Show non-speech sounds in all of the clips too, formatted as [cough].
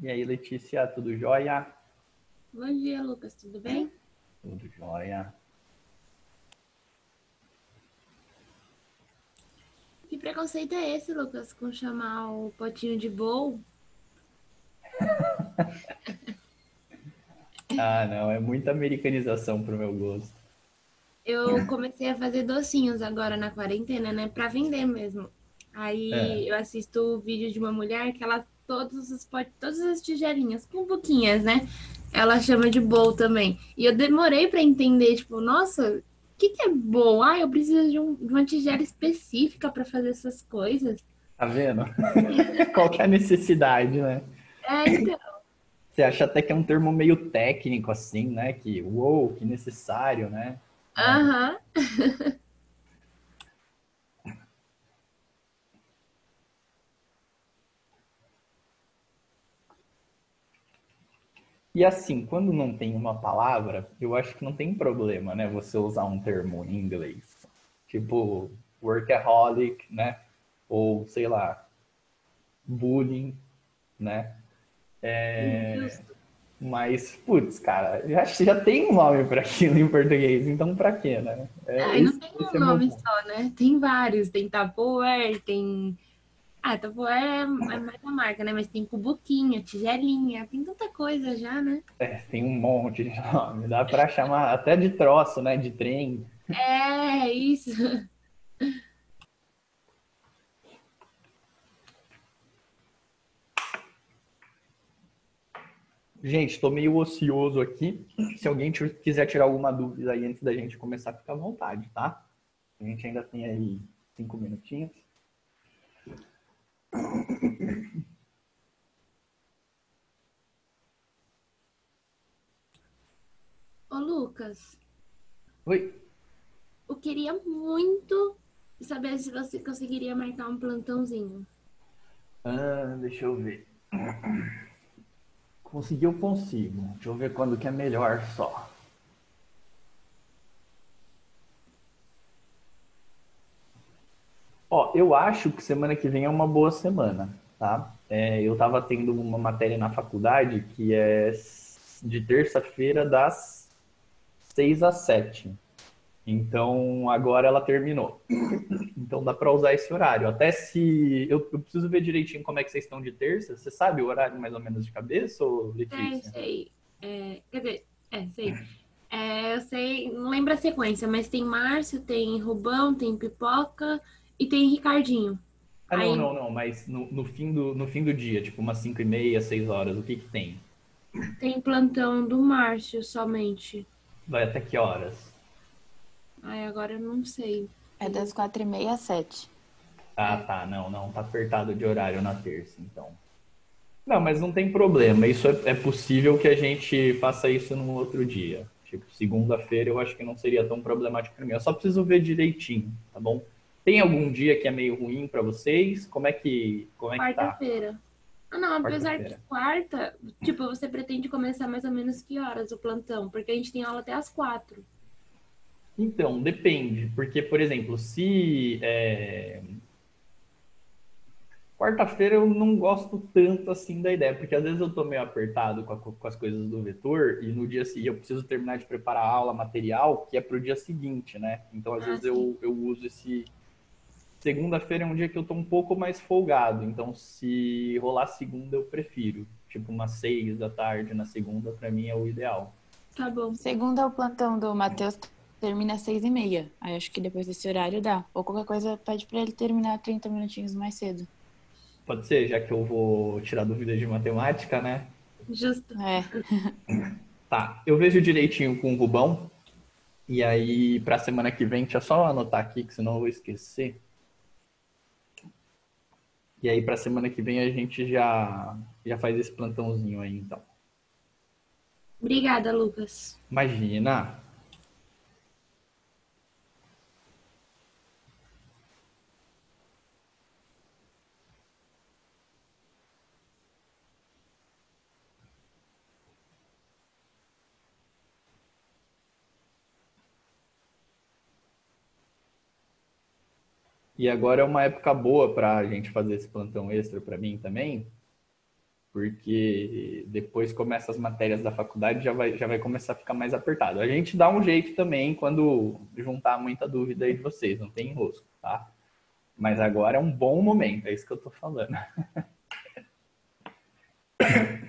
E aí, Letícia, tudo jóia? Bom dia, Lucas, tudo bem? Tudo jóia. Que preconceito é esse, Lucas, com chamar o potinho de bowl? [laughs] ah, não, é muita americanização pro meu gosto. Eu comecei a fazer docinhos agora na quarentena, né? Pra vender mesmo. Aí é. eu assisto o vídeo de uma mulher que ela todos os potes, todas as tigelinhas, com pouquinhas, né? Ela chama de bowl também. E eu demorei para entender, tipo, nossa, o que, que é bowl? Ah, eu preciso de, um, de uma tigela específica para fazer essas coisas. Tá vendo? [laughs] Qual que é a necessidade, né? É, então. Você acha até que é um termo meio técnico, assim, né? Que, uou, que necessário, né? Aham. Uhum. [laughs] E assim, quando não tem uma palavra, eu acho que não tem problema, né? Você usar um termo em inglês. Tipo, workaholic, né? Ou, sei lá, bullying, né? É... Mas, putz, cara, já, já tem um nome para aquilo em português, então para quê, né? É, ah, não tem um é nome só, né? Tem vários, tem Tupperware, tem ah, Tupperware é, é mais a marca, né? Mas tem cubuquinha, tigelinha, tem tanta coisa já, né? É, tem um monte de nome. Dá pra chamar até de troço, né? De trem. É, isso. Gente, estou meio ocioso aqui. Se alguém quiser tirar alguma dúvida aí antes da gente começar, fica à vontade, tá? A gente ainda tem aí cinco minutinhos. Ô, Lucas. Oi. Eu queria muito saber se você conseguiria marcar um plantãozinho. Ah, deixa eu ver. Conseguir eu consigo. Deixa eu ver quando que é melhor só. Ó, eu acho que semana que vem é uma boa semana, tá? É, eu estava tendo uma matéria na faculdade que é de terça-feira das seis às sete. Então, agora ela terminou. Então, dá para usar esse horário. Até se... Eu, eu, preciso ver direitinho como é que vocês estão de terça. Você sabe o horário mais ou menos de cabeça, ou Letícia? É, sei. É, quer dizer, é, sei. É, eu sei, não lembro a sequência, mas tem Márcio, tem Rubão, tem Pipoca, e tem Ricardinho. Ah, não, Aí... não, não, mas no, no, fim do, no fim do dia, tipo umas 5 e meia, 6 horas, o que que tem? Tem plantão do Márcio somente. Vai até que horas? Ai, agora eu não sei. É das 4 e meia às 7. Ah, tá, não, não, tá apertado de horário na terça, então. Não, mas não tem problema, isso é, é possível que a gente faça isso num outro dia. Tipo, segunda-feira eu acho que não seria tão problemático para mim. Eu só preciso ver direitinho, tá bom? Tem algum dia que é meio ruim para vocês? Como é que, como é que tá? Quarta-feira. Ah, não, apesar que quarta, tipo, você pretende começar mais ou menos que horas o plantão? Porque a gente tem aula até às quatro. Então, depende. Porque, por exemplo, se. É... Quarta-feira eu não gosto tanto assim da ideia, porque às vezes eu tô meio apertado com, a, com as coisas do vetor e no dia seguinte eu preciso terminar de preparar a aula, material, que é pro dia seguinte, né? Então, às ah, vezes eu, eu uso esse, Segunda-feira é um dia que eu tô um pouco mais folgado, então se rolar segunda eu prefiro. Tipo, umas seis da tarde na segunda, para mim é o ideal. Tá bom. Segunda o plantão do Matheus termina às seis e meia. Aí acho que depois desse horário dá. Ou qualquer coisa pede para ele terminar 30 minutinhos mais cedo. Pode ser, já que eu vou tirar dúvida de matemática, né? Justo. É. [laughs] tá, eu vejo direitinho com o Rubão. E aí, pra semana que vem, deixa eu só anotar aqui, que senão eu vou esquecer. E aí, para semana que vem, a gente já, já faz esse plantãozinho aí, então. Obrigada, Lucas. Imagina. E agora é uma época boa para a gente fazer esse plantão extra para mim também, porque depois começa as matérias da faculdade já vai, já vai começar a ficar mais apertado. A gente dá um jeito também quando juntar muita dúvida aí de vocês, não tem enrosco, tá? Mas agora é um bom momento, é isso que eu tô falando. [coughs]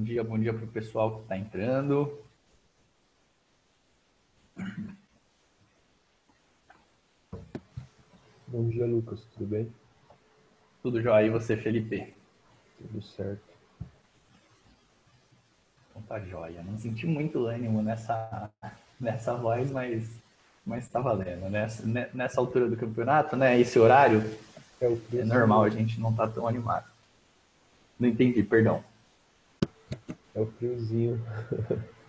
Bom dia, bom dia para o pessoal que está entrando. Bom dia, Lucas. Tudo bem? Tudo jóia. E você, Felipe? Tudo certo. Então tá jóia. Não senti muito ânimo nessa, nessa voz, mas mas tá valendo. Nessa, nessa altura do campeonato, né? Esse horário, é, é normal, a gente não tá tão animado. Não entendi, perdão. É o friozinho. [laughs]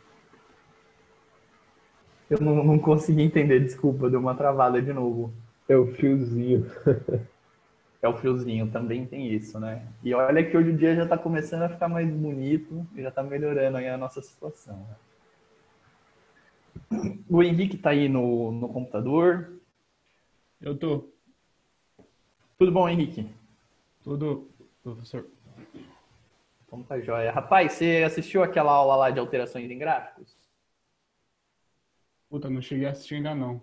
Eu não, não consegui entender, desculpa, deu uma travada de novo. É o friozinho. [laughs] É o friozinho, também tem isso, né? E olha que hoje o dia já está começando a ficar mais bonito e já está melhorando aí a nossa situação. Né? O Henrique está aí no, no computador. Eu tô. Tudo bom, Henrique? Tudo, professor. Como tá joia? Rapaz, você assistiu aquela aula lá de alterações em gráficos? Puta, não cheguei a assistir ainda não.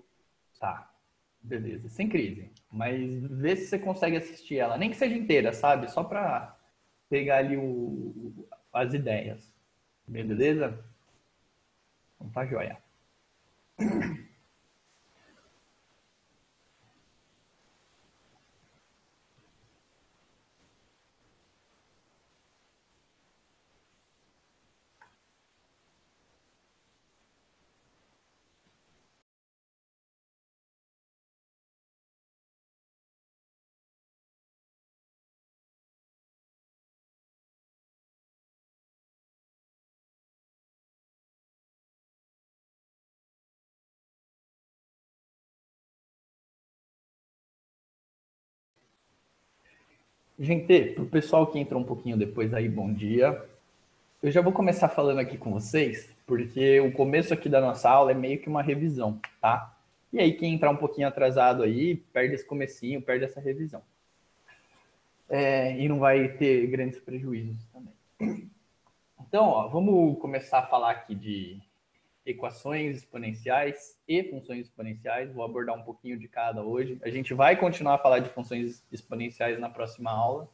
Tá. Beleza, sem crise. Mas vê se você consegue assistir ela, nem que seja inteira, sabe? Só para pegar ali o, as ideias. Beleza? Então tá joia. Gente, para o pessoal que entrou um pouquinho depois aí, bom dia. Eu já vou começar falando aqui com vocês, porque o começo aqui da nossa aula é meio que uma revisão, tá? E aí quem entrar um pouquinho atrasado aí, perde esse comecinho, perde essa revisão. É, e não vai ter grandes prejuízos também. Então, ó, vamos começar a falar aqui de equações exponenciais e funções exponenciais. Vou abordar um pouquinho de cada hoje. A gente vai continuar a falar de funções exponenciais na próxima aula,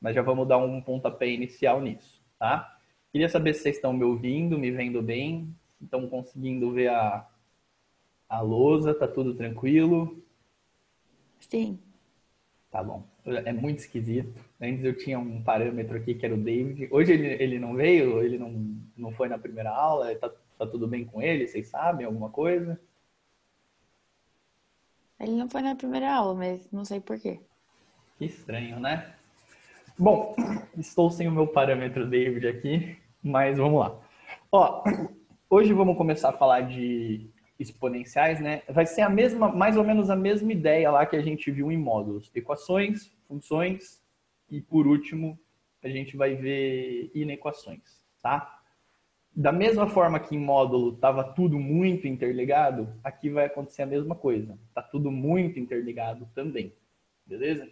mas já vamos dar um pontapé inicial nisso, tá? Queria saber se vocês estão me ouvindo, me vendo bem, estão conseguindo ver a, a lousa, tá tudo tranquilo? Sim. Tá bom. É muito esquisito. Antes eu tinha um parâmetro aqui que era o David. Hoje ele, ele não veio, ele não, não foi na primeira aula, tá Tá tudo bem com ele? Vocês sabem alguma coisa? Ele não foi na primeira aula, mas não sei porquê. Que estranho, né? Bom, [clears throat] estou sem o meu parâmetro David aqui, mas vamos lá. Ó, hoje vamos começar a falar de exponenciais, né? Vai ser a mesma, mais ou menos a mesma ideia lá que a gente viu em módulos. Equações, funções e, por último, a gente vai ver inequações, tá? Da mesma forma que em módulo estava tudo muito interligado, aqui vai acontecer a mesma coisa. Está tudo muito interligado também. Beleza?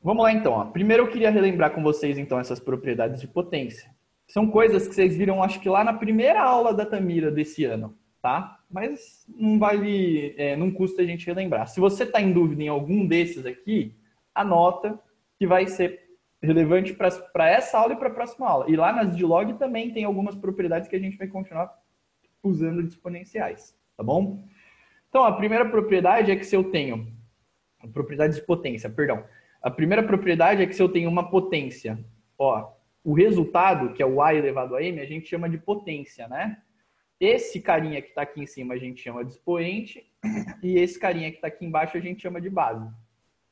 Vamos lá então. Ó. Primeiro eu queria relembrar com vocês então essas propriedades de potência. São coisas que vocês viram, acho que lá na primeira aula da Tamira desse ano, tá? Mas não vale, é, não custa a gente relembrar. Se você está em dúvida em algum desses aqui, anota que vai ser relevante para essa aula e para a próxima aula. E lá nas de log também tem algumas propriedades que a gente vai continuar usando de exponenciais, tá bom? Então, a primeira propriedade é que se eu tenho propriedade de potência, perdão. A primeira propriedade é que se eu tenho uma potência, ó, o resultado, que é o a elevado a m, a gente chama de potência, né? Esse carinha que está aqui em cima a gente chama de expoente e esse carinha que está aqui embaixo a gente chama de base,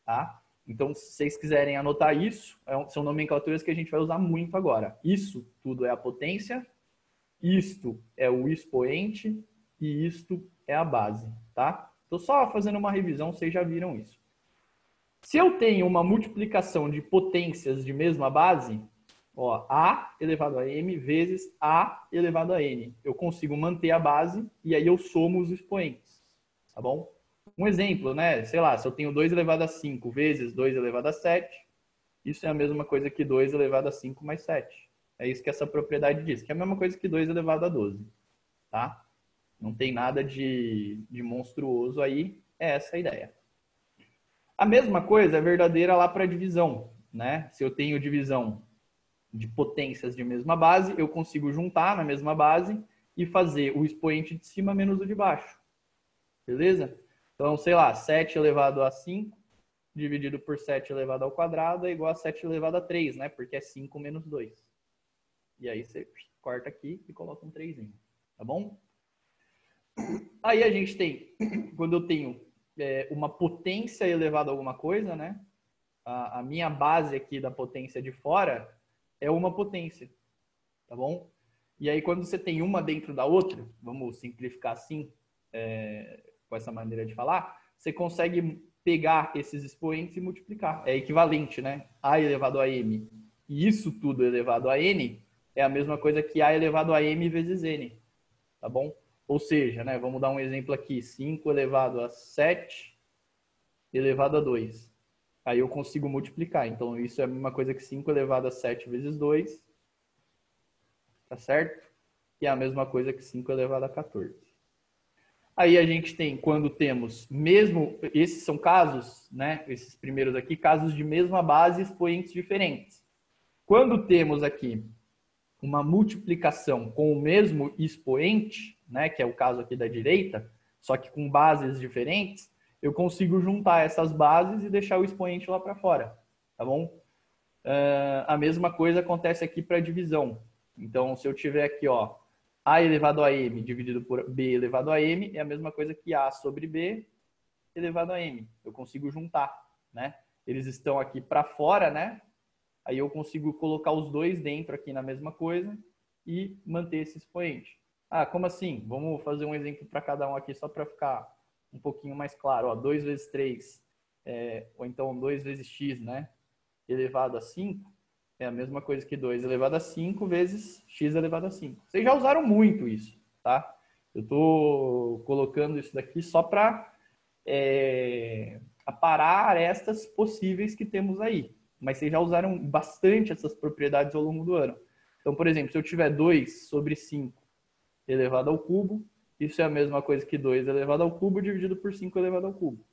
tá? Então, se vocês quiserem anotar isso, é são nomenclaturas que a gente vai usar muito agora. Isso tudo é a potência, isto é o expoente e isto é a base, tá? Estou só fazendo uma revisão, vocês já viram isso. Se eu tenho uma multiplicação de potências de mesma base, ó, A elevado a M vezes A elevado a N, eu consigo manter a base e aí eu somo os expoentes, tá bom? Um exemplo, né? Sei lá, se eu tenho 2 elevado a 5 vezes 2 elevado a 7, isso é a mesma coisa que 2 elevado a 5 mais 7. É isso que essa propriedade diz, que é a mesma coisa que 2 elevado a 12, tá? Não tem nada de, de monstruoso aí, é essa a ideia. A mesma coisa é verdadeira lá para divisão, né? Se eu tenho divisão de potências de mesma base, eu consigo juntar na mesma base e fazer o expoente de cima menos o de baixo. Beleza? Então, sei lá, 7 elevado a 5 dividido por 7 elevado ao quadrado é igual a 7 elevado a 3, né? Porque é 5 menos 2. E aí você corta aqui e coloca um 3, tá bom? Aí a gente tem, [coughs] quando eu tenho é, uma potência elevada a alguma coisa, né? A, a, minha base aqui da potência de fora é uma potência, tá bom? E aí quando você tem uma dentro da outra, vamos simplificar assim, é, com essa maneira de falar, você consegue pegar esses expoentes e multiplicar. É equivalente, né? A elevado a m e isso tudo elevado a n é a mesma coisa que a elevado a m vezes n, tá bom? Ou seja, né, vamos dar um exemplo aqui, 5 elevado a 7 elevado a 2. Aí eu consigo multiplicar. Então, isso é a mesma coisa que 5 elevado a 7 vezes 2. Tá certo? E é a mesma coisa que 5 elevado a 14. Aí a gente tem, quando temos mesmo, esses são casos, né, esses primeiros aqui, casos de mesma base, expoentes diferentes. Quando temos aqui uma multiplicação com o mesmo expoente, né, que é o caso aqui da direita, só que com bases diferentes, eu consigo juntar essas bases e deixar o expoente lá para fora, tá bom? Uh, a mesma coisa acontece aqui para divisão. Então, se eu tiver aqui, ó, a elevado a m dividido por b elevado a m, é a mesma coisa que a sobre b elevado a m. Eu consigo juntar, né? Eles estão aqui para fora, né? Aí eu consigo colocar os dois dentro aqui na mesma coisa e manter esse expoente. Ah, como assim? Vamos fazer um exemplo para cada um aqui só para ficar um pouquinho mais claro. Ó, 2 vezes 3, é, ou então 2 vezes x, né? Elevado a 5, é a mesma coisa que 2 elevado a 5 vezes x elevado a 5. Vocês já usaram muito isso, tá? Eu estou colocando isso daqui só para é, aparar arestas possíveis que temos aí mas vocês já usaram bastante essas propriedades ao longo do ano. Então, por exemplo, se eu tiver 2 sobre 5 elevado ao cubo, isso é a mesma coisa que 2 elevado ao cubo dividido por 5 elevado ao cubo.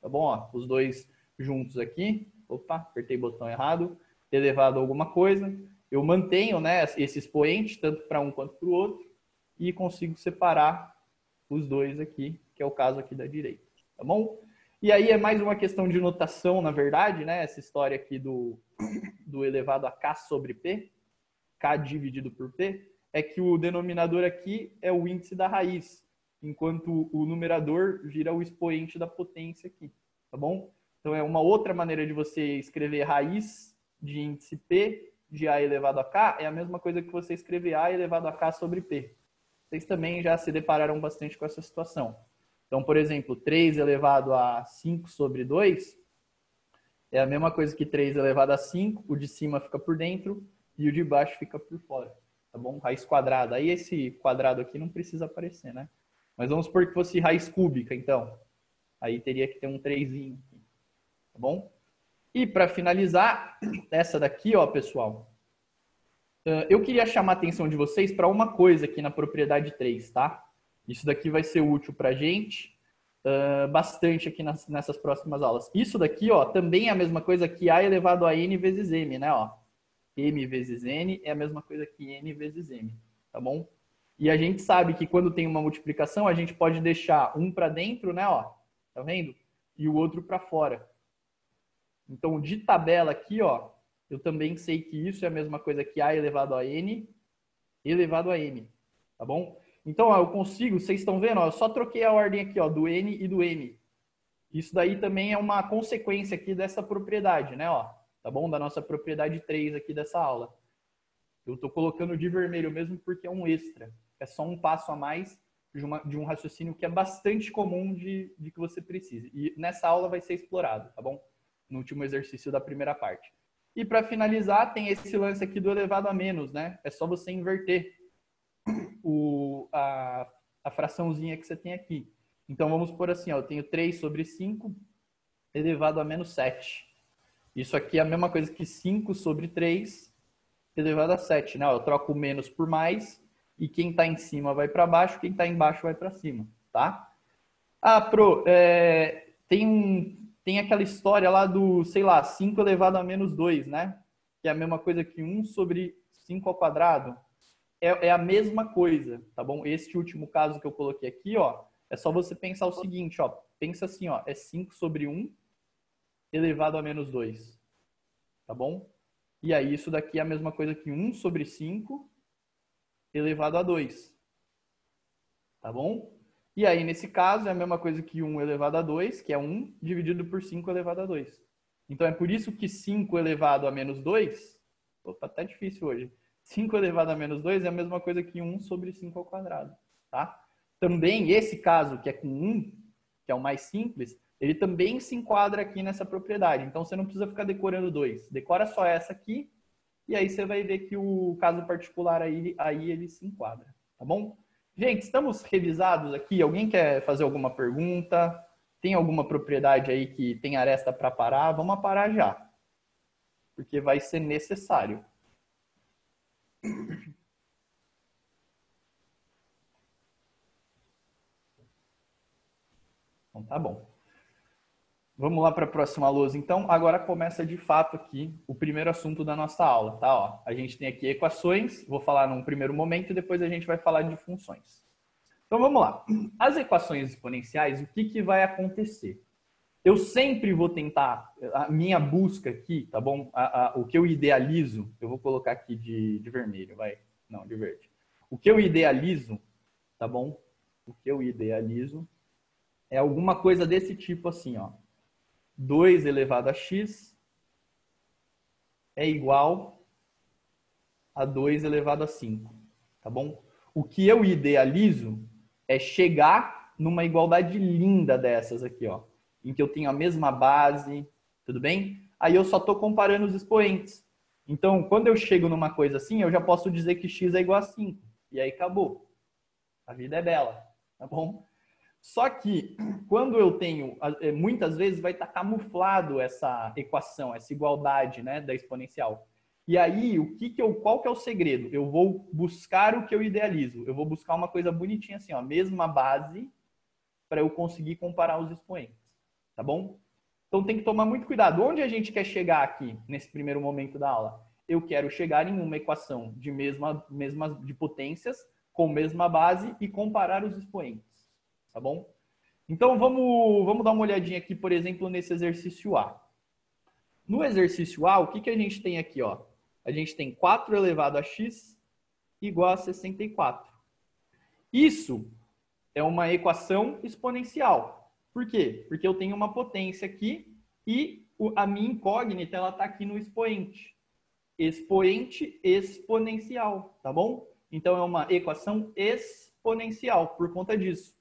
Tá bom? Ó, os dois juntos aqui. Opa, apertei o botão errado. Elevado a alguma coisa. Eu mantenho né, esse expoente, tanto para um quanto para o outro, e consigo separar os dois aqui, que é o caso aqui da direita. Tá bom? E aí é mais uma questão de notação, na verdade, né? Essa história aqui do, do elevado a k sobre p, k dividido por p, é que o denominador aqui é o índice da raiz, enquanto o numerador vira o expoente da potência aqui, tá bom? Então é uma outra maneira de você escrever raiz de índice p de a elevado a k, é a mesma coisa que você escrever a elevado a k sobre p. Vocês também já se depararam bastante com essa situação. Então, por exemplo, 3 elevado a 5 sobre 2 é a mesma coisa que 3 elevado a 5, o de cima fica por dentro e o de baixo fica por fora, tá bom? Raiz quadrada. Aí esse quadrado aqui não precisa aparecer, né? Mas vamos supor que fosse raiz cúbica, então. Aí teria que ter um 3, tá bom? E para finalizar, essa daqui, ó, pessoal, eu queria chamar a atenção de vocês para uma coisa aqui na propriedade 3, tá? Isso daqui vai ser útil para a gente uh, bastante aqui nas, nessas próximas aulas. Isso daqui, ó, também é a mesma coisa que A elevado a N vezes M, né? Ó. M vezes N é a mesma coisa que N vezes M, tá bom? E a gente sabe que quando tem uma multiplicação, a gente pode deixar um para dentro, né? Ó, tá vendo? E o outro para fora. Então, de tabela aqui, ó, eu também sei que isso é a mesma coisa que A elevado a N elevado a M, tá bom? Então, ó, eu consigo, vocês estão vendo, ó, eu só troquei a ordem aqui, ó, do N e do M. Isso daí também é uma consequência aqui dessa propriedade, né, ó, tá bom? Da nossa propriedade 3 aqui dessa aula. Eu estou colocando de vermelho mesmo porque é um extra. É só um passo a mais de, uma, de um raciocínio que é bastante comum de, de que você precise. E nessa aula vai ser explorado, tá bom? No último exercício da primeira parte. E para finalizar, tem esse lance aqui do elevado a menos, né? É só você inverter o, a, a fraçãozinha que você tem aqui. Então vamos por assim, ó, eu tenho 3 sobre 5 elevado a menos 7. Isso aqui é a mesma coisa que 5 sobre 3 elevado a 7, né? Eu troco menos por mais e quem está em cima vai para baixo, quem está embaixo vai para cima, tá? Ah, pro, é, tem, um, tem aquela história lá do, sei lá, 5 elevado a menos 2, né? Que é a mesma coisa que 1 sobre 5 ao quadrado. É, é a mesma coisa, tá bom? Este último caso que eu coloquei aqui, ó, é só você pensar o seguinte, ó. Pensa assim, ó, é 5 sobre 1 elevado a menos 2. Tá bom? E aí isso daqui é a mesma coisa que 1 sobre 5 elevado a 2. Tá bom? E aí, nesse caso, é a mesma coisa que 1 elevado a 2, que é 1 dividido por 5 elevado a 2. Então, é por isso que 5 elevado a menos 2... Opa, tá difícil hoje. 5 elevado a menos 2 é a mesma coisa que 1 sobre 5 ao quadrado, tá? Também, esse caso, que é com 1, que é o mais simples, ele também se enquadra aqui nessa propriedade. Então, você não precisa ficar decorando 2. Decora só essa aqui, e aí você vai ver que o caso particular aí, aí ele se enquadra, tá bom? Gente, estamos revisados aqui. Alguém quer fazer alguma pergunta? Tem alguma propriedade aí que tem aresta para parar? Vamos parar já. Porque vai ser necessário. Então tá bom. Vamos lá para a próxima lousa. Então, agora começa de fato aqui o primeiro assunto da nossa aula, tá? Ó, a gente tem aqui equações, vou falar num primeiro momento e depois a gente vai falar de funções. Então vamos lá. As equações exponenciais, o que, que vai acontecer? Eu sempre vou tentar, a minha busca aqui, tá bom? A, a, o que eu idealizo, eu vou colocar aqui de, de vermelho, vai? Não, de verde. O que eu idealizo, tá bom? O que eu idealizo é alguma coisa desse tipo assim, ó 2 elevado a x é igual a 2 elevado a 5, tá bom? O que eu idealizo é chegar numa igualdade linda dessas aqui, ó, em que eu tenho a mesma base, tudo bem? Aí eu só estou comparando os expoentes. Então, quando eu chego numa coisa assim, eu já posso dizer que x é igual a 5. E aí acabou. A vida é bela, tá bom? Só que [clears throat] quando eu tenho, é, muitas vezes vai estar camuflado essa equação, essa igualdade, né, da exponencial. E aí, o que que eu, qual que é o segredo? Eu vou buscar o que eu idealizo. Eu vou buscar uma coisa bonitinha assim, ó, mesma base para eu conseguir comparar os expoentes, tá bom? Então tem que tomar muito cuidado. Onde a gente quer chegar aqui nesse primeiro momento da aula? Eu quero chegar em uma equação de mesma, mesma de potências com mesma base e comparar os expoentes tá bom? Então vamos, vamos dar uma olhadinha aqui, por exemplo, nesse exercício A. No exercício A, o que, que a gente tem aqui? Ó? A gente tem 4 elevado a x igual a 64. Isso é uma equação exponencial. Por quê? Porque eu tenho uma potência aqui e a minha incógnita está aqui no expoente. Expoente exponencial, tá bom? Então é uma equação exponencial por conta disso.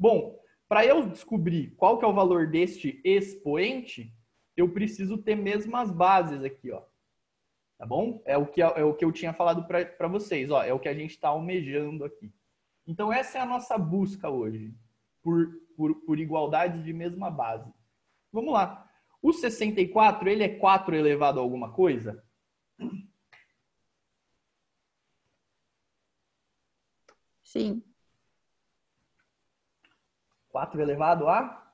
Bom, para eu descobrir qual que é o valor deste expoente, eu preciso ter mesmas bases aqui, ó. Tá bom? É o que, é o que eu tinha falado para vocês, ó. É o que a gente está almejando aqui. Então, essa é a nossa busca hoje, por, por, por igualdade de mesma base. Vamos lá. O 64, ele é 4 elevado a alguma coisa? Sim. 4 elevado a?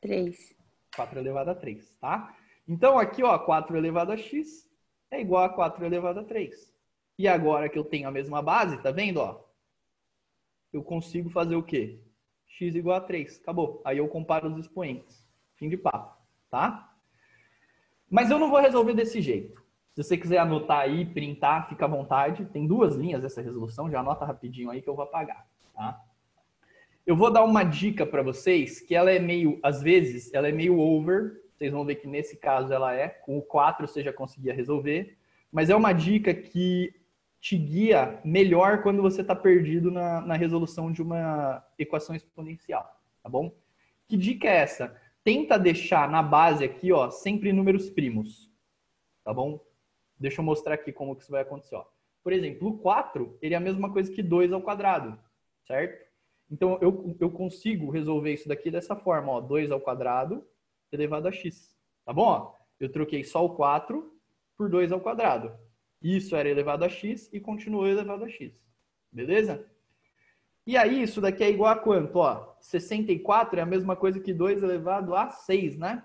3. 4 elevado a 3, tá? Então, aqui, ó, 4 elevado a x é igual a 4 elevado a 3. E agora que eu tenho a mesma base, tá vendo, ó? Eu consigo fazer o quê? x igual a 3. Acabou. Aí eu comparo os expoentes. Fim de papo, tá? Mas eu não vou resolver desse jeito. Se você quiser anotar aí, printar, fica à vontade. Tem duas linhas essa resolução, já anota rapidinho aí que eu vou apagar, tá? Eu vou dar uma dica para vocês que ela é meio, às vezes, ela é meio over. Vocês vão ver que nesse caso ela é. Com o 4 você já conseguia resolver. Mas é uma dica que te guia melhor quando você está perdido na, na resolução de uma equação exponencial, tá bom? Que dica é essa? tenta deixar na base aqui, ó, sempre números primos. Tá bom? Deixa eu mostrar aqui como que isso vai acontecer, ó. Por exemplo, o 4, ele é a mesma coisa que 2 ao quadrado, certo? Então, eu, eu consigo resolver isso daqui dessa forma, ó. 2 ao quadrado elevado a x. Tá bom? Ó, eu troquei só o 4 por 2 ao quadrado. Isso era elevado a x e continuou elevado a x. Beleza? E aí, isso daqui é igual a quanto? Ó, 64 é a mesma coisa que 2 elevado a 6, né?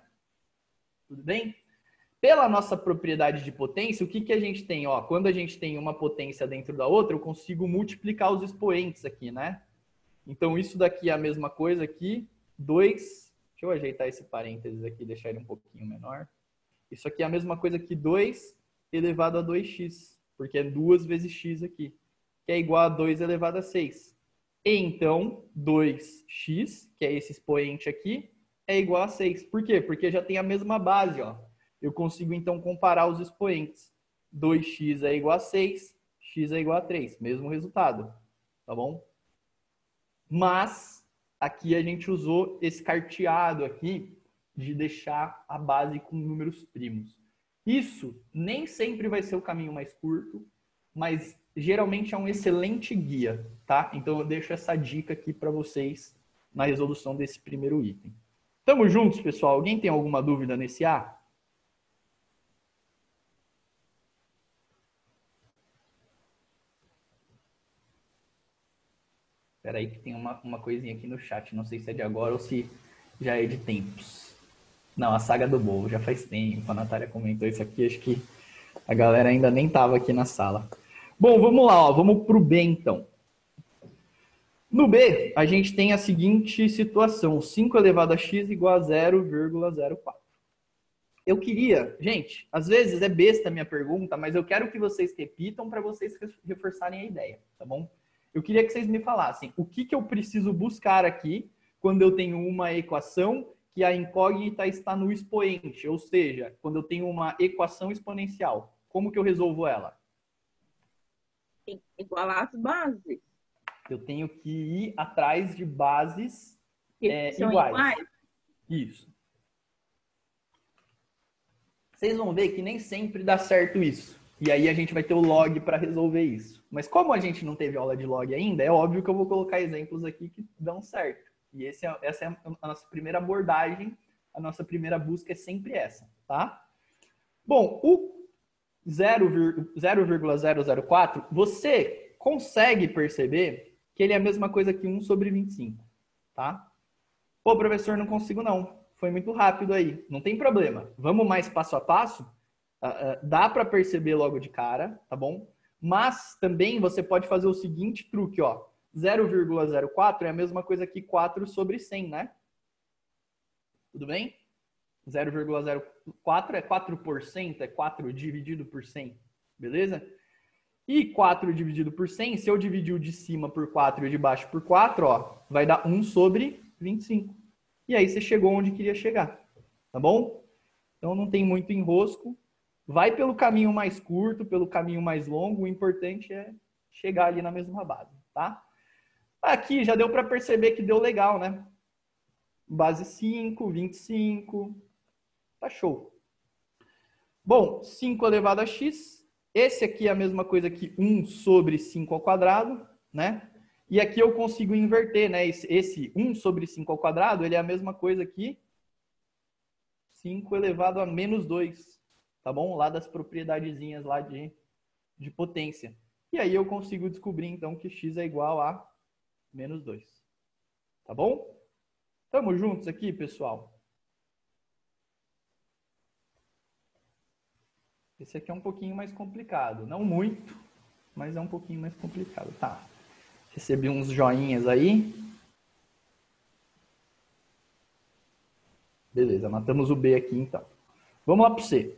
Tudo bem? Pela nossa propriedade de potência, o que, que a gente tem? Ó, quando a gente tem uma potência dentro da outra, eu consigo multiplicar os expoentes aqui, né? Então, isso daqui é a mesma coisa que 2... Deixa eu ajeitar esse parênteses aqui, deixar ele um pouquinho menor. Isso aqui é a mesma coisa que 2 elevado a 2x, porque é 2 vezes x aqui, que é igual a 2 elevado a 6. E então, 2x, que é esse expoente aqui, é igual a 6. Por quê? Porque já tem a mesma base, ó. Eu consigo, então, comparar os expoentes. 2x é igual a 6, x é igual a 3. Mesmo resultado, tá bom? Mas, aqui a gente usou esse carteado aqui de deixar a base com números primos. Isso nem sempre vai ser o caminho mais curto, mas geralmente é um excelente guia, tá? Então eu deixo essa dica aqui para vocês na resolução desse primeiro item. Tamo juntos, pessoal? Alguém tem alguma dúvida nesse A? Espera aí que tem uma, uma coisinha aqui no chat, não sei se é de agora ou se já é de tempos. Não, a saga do Bovo já faz tempo, a Natália comentou isso aqui, acho que a galera ainda nem estava aqui na sala. Bom, vamos lá, ó, vamos para o B então. No B, a gente tem a seguinte situação: 5 elevado a x igual a 0,04. Eu queria, gente, às vezes é besta a minha pergunta, mas eu quero que vocês repitam para vocês reforçarem a ideia, tá bom? Eu queria que vocês me falassem o que, que eu preciso buscar aqui quando eu tenho uma equação que a incógnita está no expoente, ou seja, quando eu tenho uma equação exponencial. Como que eu resolvo ela? tem que igualar as bases. Eu tenho que ir atrás de bases é, iguais. iguais. Isso. Vocês vão ver que nem sempre dá certo isso. E aí a gente vai ter o log para resolver isso. Mas como a gente não teve aula de log ainda, é óbvio que eu vou colocar exemplos aqui que dão certo. E esse é, essa é a nossa primeira abordagem, a nossa primeira busca é sempre essa, tá? Bom, o 0,004, você consegue perceber que ele é a mesma coisa que 1 sobre 25, tá? Pô, professor, não consigo não. Foi muito rápido aí. Não tem problema. Vamos mais passo a passo? Uh, uh, dá para perceber logo de cara, tá bom? Mas também você pode fazer o seguinte truque, ó. 0,04 é a mesma coisa que 4 sobre 100, né? Tudo bem? 0,04 é 4%, é 4 dividido por 100, beleza? E 4 dividido por 100, se eu dividir o de cima por 4 e o de baixo por 4, ó, vai dar 1 sobre 25. E aí você chegou onde queria chegar, tá bom? Então não tem muito enrosco. Vai pelo caminho mais curto, pelo caminho mais longo, o importante é chegar ali na mesma base, tá? Aqui já deu para perceber que deu legal, né? Base 5, 25, Tá show. Bom, 5 elevado a x. Esse aqui é a mesma coisa que 1 sobre 5 ao quadrado, né? E aqui eu consigo inverter, né? Esse, esse 1 sobre 5 ao quadrado, ele é a mesma coisa que 5 elevado a menos 2, tá bom? Lá das propriedadezinhas lá de, de potência. E aí eu consigo descobrir, então, que x é igual a menos 2. Tá bom? Tamo juntos aqui, pessoal? Esse aqui é um pouquinho mais complicado. Não muito, mas é um pouquinho mais complicado. Tá. Recebi uns joinhas aí. Beleza, matamos o B aqui então. Vamos lá para o C.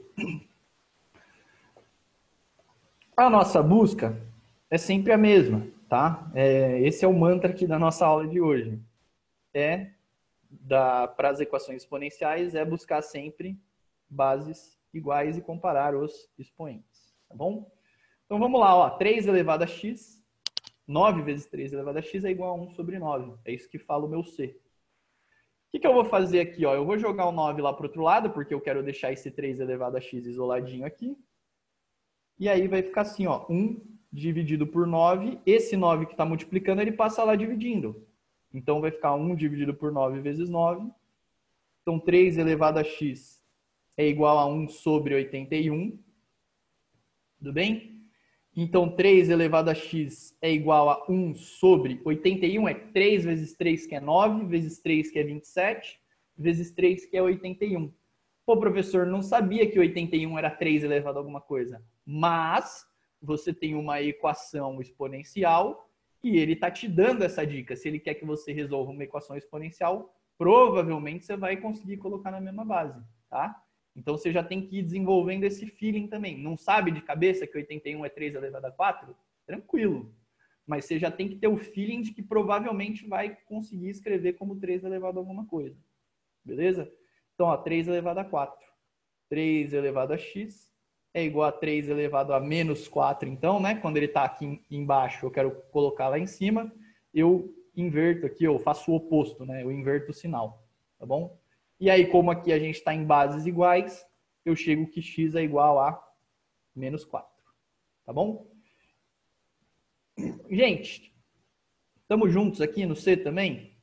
A nossa busca é sempre a mesma, tá? É, esse é o mantra aqui da nossa aula de hoje. É para as equações exponenciais é buscar sempre bases iguais e comparar os expoentes, tá bom? Então vamos lá, ó, 3 elevado a x, 9 vezes 3 elevado a x é igual a 1 sobre 9. É isso que fala o meu C. que, que eu vou fazer aqui? Ó? Eu vou jogar o 9 lá para o outro lado, porque eu quero deixar esse 3 elevado a x isoladinho aqui. E aí vai ficar assim, ó, 1 dividido por 9. Esse 9 que está multiplicando, ele passa lá dividindo. Então vai ficar 1 dividido por 9 vezes 9. Então 3 elevado a x é igual a 1 sobre 81. Tudo bem? Então 3 elevado a x é igual a 1 sobre 81, é 3 vezes 3 que é 9, vezes 3 que é 27, vezes 3 que é 81. Pô, professor, não sabia que 81 era 3 elevado a alguma coisa. Mas você tem uma equação exponencial e ele está te dando essa dica. Se ele quer que você resolva uma equação exponencial, provavelmente você vai conseguir colocar na mesma base, tá? Então você já tem que ir desenvolvendo esse feeling também. Não sabe de cabeça que 81 é 3 elevado a 4? Tranquilo. Mas você já tem que ter o feeling de que provavelmente vai conseguir escrever como 3 elevado a alguma coisa. Beleza? Então, ó, 3 elevado a 4. 3 elevado a x é igual a 3 elevado a menos 4, então, né? Quando ele está aqui embaixo, eu quero colocar lá em cima, eu inverto aqui, eu faço o oposto, né? Eu inverto o sinal, tá bom? E aí, como aqui a gente está em bases iguais, eu chego que x é igual a menos 4. Tá bom? Gente, estamos juntos aqui no C também?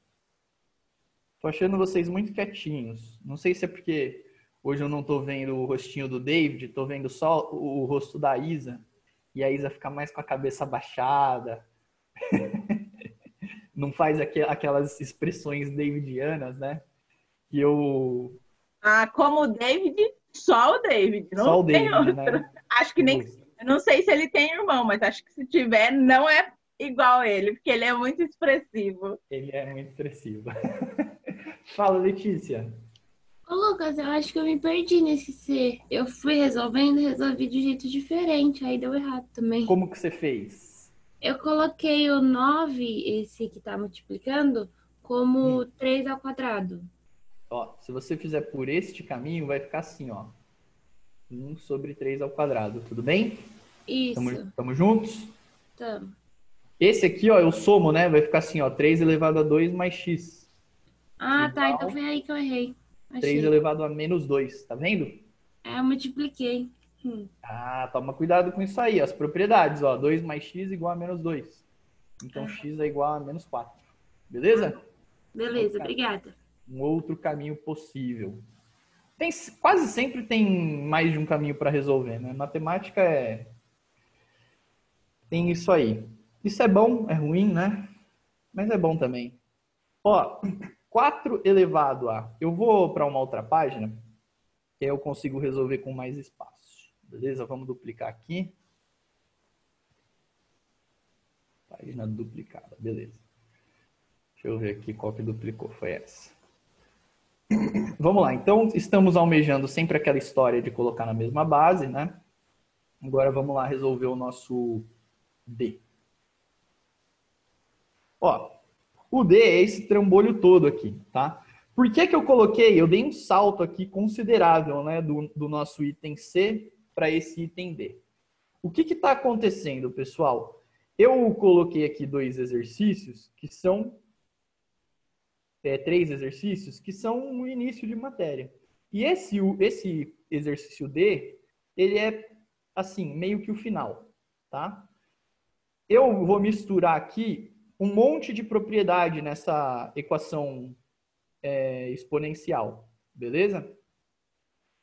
Tô achando vocês muito quietinhos. Não sei se é porque hoje eu não tô vendo o rostinho do David, tô vendo só o rosto da Isa. E a Isa fica mais com a cabeça baixada. [laughs] não faz aquelas expressões davidianas, né? Que eu. Ah, como o David, só o David. Não só o tem David, outro. né? Acho que nem. Eu não sei se ele tem irmão, mas acho que se tiver, não é igual ele, porque ele é muito expressivo. Ele é muito expressivo. [laughs] Fala, Letícia. Ô, Lucas, eu acho que eu me perdi nesse C. Eu fui resolvendo e resolvi de jeito diferente, aí deu errado também. Como que você fez? Eu coloquei o 9, esse que tá multiplicando, como Hum. 3 ao quadrado. Ó, se você fizer por este caminho, vai ficar assim, ó. 1 sobre 3 ao quadrado, tudo bem? Isso, Tamo, tamo juntos? tamo. Esse aqui, ó, eu somo, né? Vai ficar assim, ó, 3 elevado a 2 mais x. Ah, tá, então foi aí que eu errei. 3 Achei. elevado a menos 2, tá vendo? É, eu multipliquei. Hum. Ah, toma cuidado com isso aí. As propriedades, ó. 2 mais x igual a menos 2. Então, x é igual a menos 4. Beleza? Beleza, Opa. obrigada. Um outro caminho possível. Tem, quase sempre tem mais de um caminho para resolver, né? Matemática é... Tem isso aí. Isso é bom, é ruim, né? Mas é bom também. Ó, [clears throat] 4 elevado a... Eu vou para uma outra página, que eu consigo resolver com mais espaço. Beleza? Vamos duplicar aqui. Página duplicada, beleza. Deixa eu ver aqui qual que duplicou, foi essa. Vamos lá, então estamos almejando sempre aquela história de colocar na mesma base, né? Agora vamos lá resolver o nosso D. Ó, o D é esse trambolho todo aqui, tá? Por que que eu coloquei? Eu dei um salto aqui considerável, né, do, do nosso item C para esse item D. O que que está acontecendo, pessoal? Eu coloquei aqui dois exercícios que são é, três exercícios que são o início de matéria. E esse, esse exercício D, ele é assim, meio que o final, tá? Eu vou misturar aqui um monte de propriedade nessa equação é, exponencial, beleza?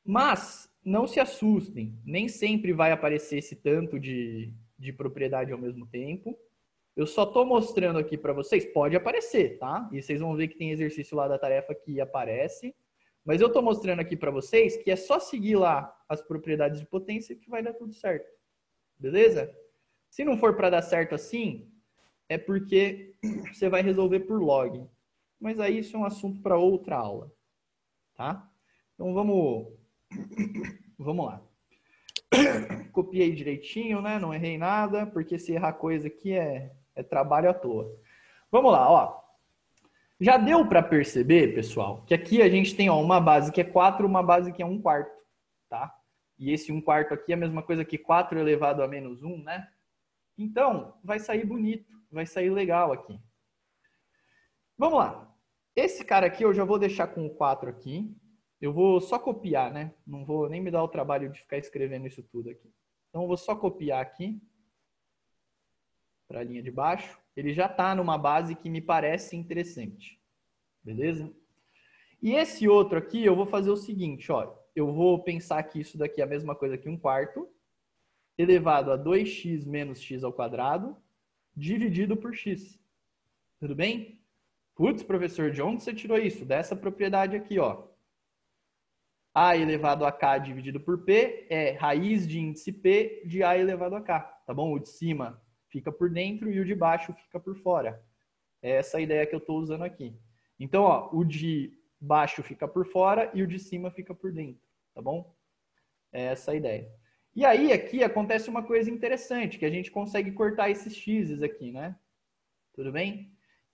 Mas não se assustem, nem sempre vai aparecer esse tanto de, de propriedade ao mesmo tempo. Eu só estou mostrando aqui para vocês, pode aparecer, tá? E vocês vão ver que tem exercício lá da tarefa que aparece. Mas eu estou mostrando aqui para vocês que é só seguir lá as propriedades de potência que vai dar tudo certo. Beleza? Se não for para dar certo assim, é porque [clears throat] você vai resolver por log. Mas aí isso é um assunto para outra aula, tá? Então vamos [clears throat] vamos lá. [clears throat] Copiei direitinho, né? Não errei nada, porque se errar coisa aqui é, é trabalho à toa. Vamos lá, ó. Já deu para perceber, pessoal, que aqui a gente tem ó, uma base que é 4, uma base que é 1 quarto, tá? E esse 1 quarto aqui é a mesma coisa que 4 elevado a menos 1, né? Então, vai sair bonito, vai sair legal aqui. Vamos lá. Esse cara aqui eu já vou deixar com o 4 aqui. Eu vou só copiar, né? Não vou nem me dar o trabalho de ficar escrevendo isso tudo aqui. Então eu vou só copiar aqui para a linha de baixo. Ele já está numa base que me parece interessante. Beleza? E esse outro aqui eu vou fazer o seguinte, ó. Eu vou pensar que isso daqui é a mesma coisa que um quarto, elevado a 2x menos x ao quadrado, dividido por x. Tudo bem? Putz, professor, de onde você tirou isso? Dessa propriedade aqui, ó. A elevado a K dividido por P é raiz de índice P de A elevado a K, tá bom? O de cima fica por dentro e o de baixo fica por fora. É essa a ideia que eu estou usando aqui. Então, ó, o de baixo fica por fora e o de cima fica por dentro, tá bom? É essa a ideia. E aí, aqui acontece uma coisa interessante, que a gente consegue cortar esses x's aqui, né? Tudo bem?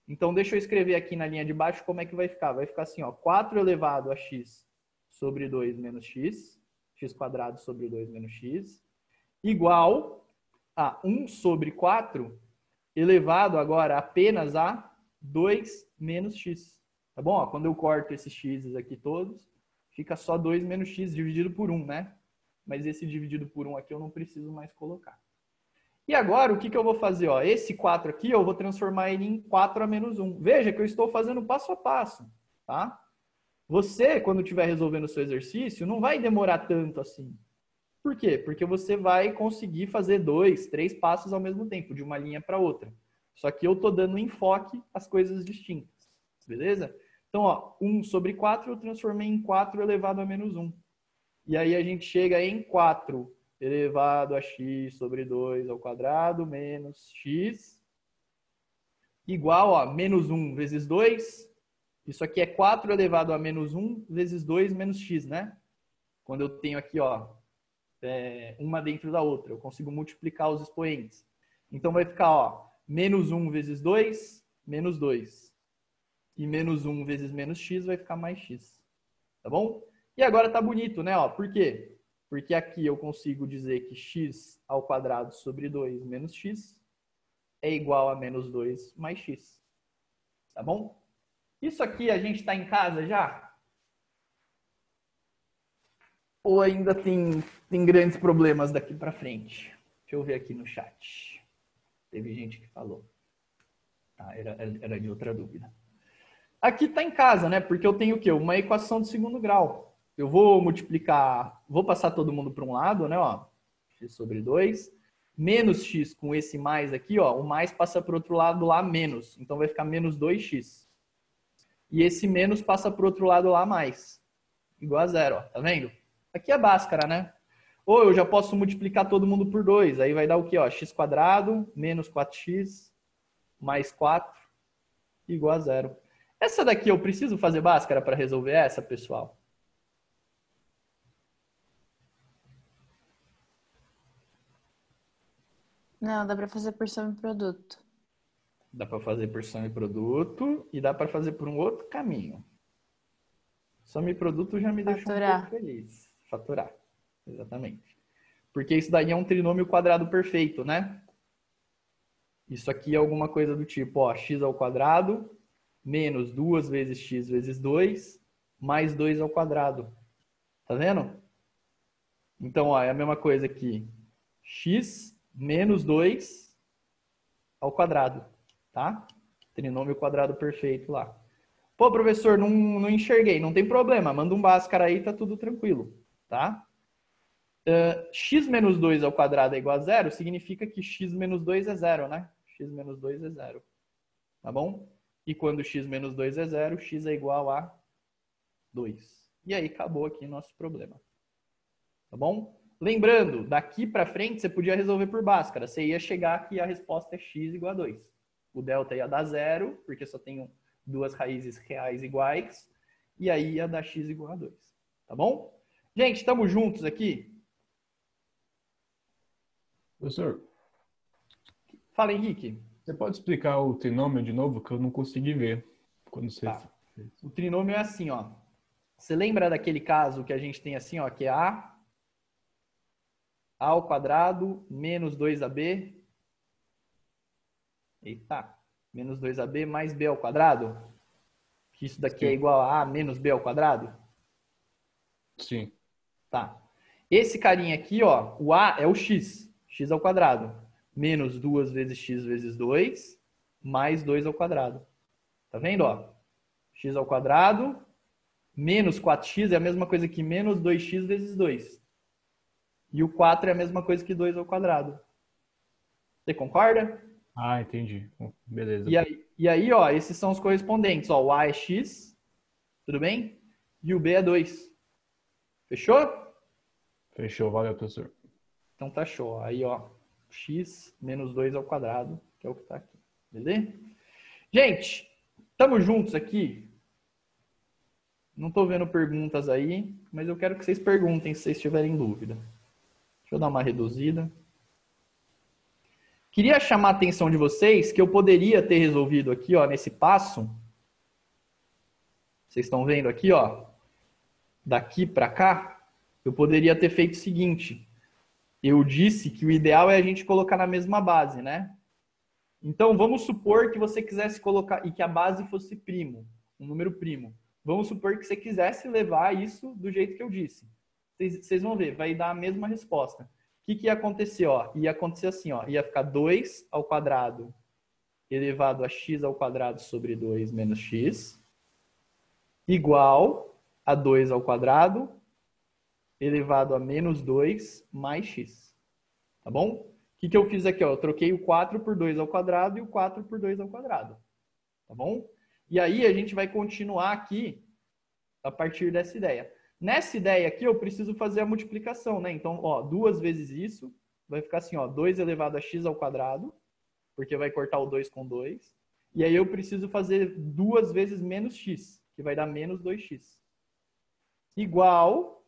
Então, deixa eu escrever aqui na linha de baixo como é que vai ficar. Vai ficar assim, ó, 4 elevado a x sobre 2 menos x, x quadrado sobre 2 menos x, igual a 1 sobre 4 elevado agora apenas a 2 menos x. Tá bom? Quando eu corto esses x's aqui todos, fica só 2 menos x dividido por 1, né? Mas esse dividido por 1 aqui eu não preciso mais colocar. E agora, o que, que eu vou fazer? Ó, esse 4 aqui, eu vou transformar ele em 4 a menos 1. Veja que eu estou fazendo passo a passo, tá? Você, quando estiver resolvendo o seu exercício, não vai demorar tanto assim. Por quê? Porque você vai conseguir fazer dois, três passos ao mesmo tempo, de uma linha para outra. Só que eu estou dando enfoque às coisas distintas. Beleza? Então, ó, 1 sobre 4 eu transformei em 4 elevado a menos 1. E aí a gente chega em 4 elevado a x sobre 2 ao quadrado menos x igual a menos 1 vezes 2. Isso aqui é 4 elevado a menos 1 vezes 2 menos x, né? Quando eu tenho aqui, ó, é, uma dentro da outra. Eu consigo multiplicar os expoentes. Então vai ficar, ó, menos 1 vezes 2, menos 2. E menos 1 vezes menos x vai ficar mais x. Tá bom? E agora tá bonito, né? Ó, por quê? Porque aqui eu consigo dizer que x ao quadrado sobre 2 menos x é igual a menos 2 mais x. Tá bom? Isso aqui a gente está em casa já? Ou ainda tem, tem grandes problemas daqui para frente? Deixa eu ver aqui no chat. Teve gente que falou. Ah, era, era de outra dúvida. Aqui está em casa, né? Porque eu tenho o quê? Uma equação de segundo grau eu vou multiplicar, vou passar todo mundo para um lado, né? Ó, x sobre 2, menos x com esse mais aqui, ó, o mais passa para o outro lado lá menos, então vai ficar menos 2x. E esse menos passa para o outro lado lá mais, igual a zero, ó, tá vendo? Aqui é báscara, né? Ou eu já posso multiplicar todo mundo por 2, aí vai dar o quê? Ó, x quadrado menos 4x mais 4 igual a zero. Essa daqui eu preciso fazer báscara para resolver essa, pessoal? Não, dá para fazer por soma e produto. Dá para fazer por soma e produto e dá para fazer por um outro caminho. Soma e produto já me Faturar. deixou um pouco feliz. Faturar. Exatamente. Porque isso daí é um trinômio quadrado perfeito, né? Isso aqui é alguma coisa do tipo, ó, x ao quadrado menos 2 vezes x vezes 2 mais 2 ao quadrado. Tá vendo? Então, ó, é a mesma coisa aqui. x menos 2 ao quadrado, tá? Trinômio quadrado perfeito lá. Pô, professor, não, não enxerguei. Não tem problema. Manda um báscara aí, tá tudo tranquilo, tá? Uh, x menos 2 ao quadrado é igual a zero, significa que x menos 2 é zero, né? x menos 2 é zero. Tá bom? E quando x menos 2 é zero, x é igual a 2. E aí acabou aqui nosso problema. Tá bom? Lembrando, daqui para frente você podia resolver por Bhaskara. Você ia chegar que a resposta é x igual a 2. O delta ia dar zero, porque só tenho duas raízes reais iguais. E aí ia dar x igual a 2. Tá bom? Gente, estamos juntos aqui? Professor, Fala, Henrique. você pode explicar o trinômio de novo, que eu não consegui ver quando você Tá. O trinômio é assim, ó. Você lembra daquele caso que a gente tem assim, ó, que é A, A ao quadrado menos 2AB. Eita, menos 2AB mais B ao quadrado. Que isso daqui é Sim. igual a A menos B ao quadrado? Sim. Tá. Esse carinha aqui, ó, o A é o x, x ao quadrado, menos 2 vezes x vezes 2, mais 2 ao quadrado. Tá vendo, ó? x ao quadrado, menos 4x é a mesma coisa que menos 2x vezes 2. E o 4 é a mesma coisa que 2 ao quadrado. Você concorda? Ah, entendi. Beleza. E aí, e aí, ó, esses são os correspondentes. Ó, o A é x, tudo bem? E o B é 2. Fechou? Fechou, valeu, professor. Então tá show. Aí, ó, x menos 2 ao quadrado, que é o que tá aqui. Beleza? Gente, estamos juntos aqui? Não tô vendo perguntas aí, mas eu quero que vocês perguntem se vocês tiverem dúvida. Deixa eu dar uma reduzida. Queria chamar a atenção de vocês que eu poderia ter resolvido aqui, ó, nesse passo. Vocês estão vendo aqui, ó, daqui para cá, eu poderia ter feito o seguinte. Eu disse que o ideal é a gente colocar na mesma base, né? Então, vamos supor que você quisesse colocar e que a base fosse primo, um número primo. Vamos supor que você quisesse levar isso do jeito que eu disse. Vocês, vão ver, vai dar a mesma resposta. O que, que ia acontecer? Ó? Ia acontecer assim, ó, ia ficar 2 ao quadrado elevado a x ao quadrado sobre 2 menos x igual a 2 ao quadrado elevado a menos 2 mais x. Tá bom? O que, que eu fiz aqui? Ó? Eu troquei o 4 por 2 ao quadrado e o 4 por 2 ao quadrado. Tá bom? E aí a gente vai continuar aqui a partir dessa ideia. Nessa ideia aqui eu preciso fazer a multiplicação, né? Então, ó, duas vezes isso vai ficar assim, ó, 2 elevado a x ao quadrado, porque vai cortar o 2 com 2. E aí eu preciso fazer duas vezes menos x, que vai dar menos 2x. Igual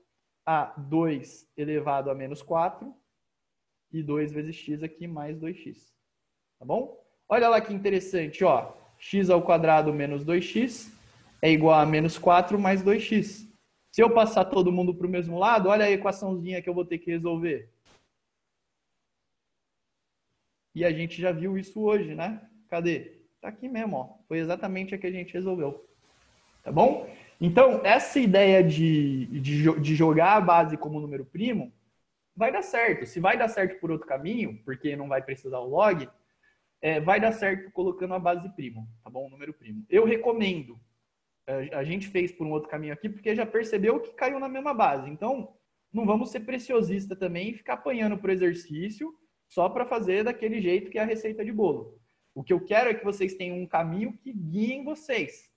a 2 elevado a menos 4 e 2 vezes x aqui mais 2x. Tá bom? Olha lá que interessante, ó. x ao quadrado menos 2x é igual a menos 4 mais 2x. Se eu passar todo mundo para o mesmo lado, olha a equaçãozinha que eu vou ter que resolver. E a gente já viu isso hoje, né? Cadê? Tá aqui mesmo, ó. Foi exatamente a que a gente resolveu. Tá bom? Então, essa ideia de, de, de jogar a base como número primo vai dar certo. Se vai dar certo por outro caminho, porque não vai precisar o log, é, vai dar certo colocando a base primo, tá bom? O número primo. Eu recomendo. A gente fez por um outro caminho aqui, porque já percebeu que caiu na mesma base. Então, não vamos ser preciosista também e ficar apanhando pro exercício só para fazer daquele jeito que é a receita de bolo. O que eu quero é que vocês tenham um caminho que guiem vocês,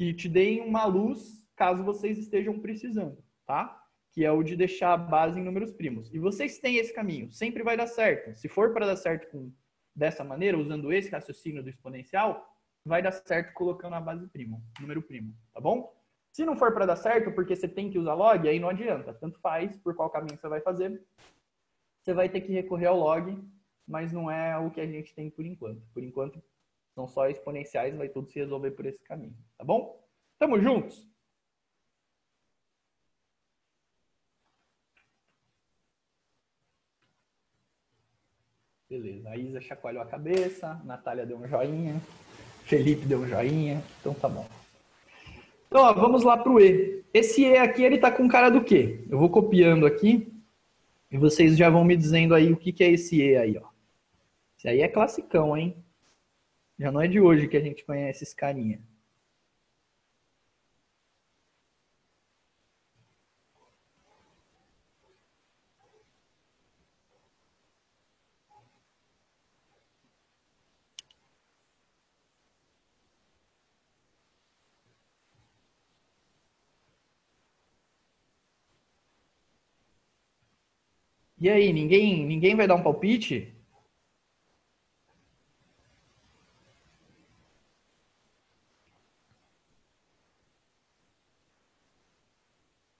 que te deem uma luz caso vocês estejam precisando, tá? Que é o de deixar a base em números primos. E vocês têm esse caminho, sempre vai dar certo. Se for para dar certo com dessa maneira, usando esse raciocínio do exponencial, vai dar certo colocando a base primo, número primo, tá bom? Se não for para dar certo, porque você tem que usar log, aí não adianta. Tanto faz por qual caminho você vai fazer. Você vai ter que recorrer ao log, mas não é o que a gente tem por enquanto. Por enquanto, são só exponenciais, vai tudo se resolver por esse caminho, tá bom? Tamo juntos? Beleza, a Isa chacoalhou a cabeça, a Natália deu um joinha, Felipe deu um joinha, então tá bom. Então, ó, vamos lá pro E. Esse E aqui, ele tá com cara do quê? Eu vou copiando aqui e vocês já vão me dizendo aí o que, que é esse E aí, ó. Esse aí é classicão, hein? Já não é de hoje que a gente conhece esse carinha. E aí, ninguém, ninguém vai dar um palpite?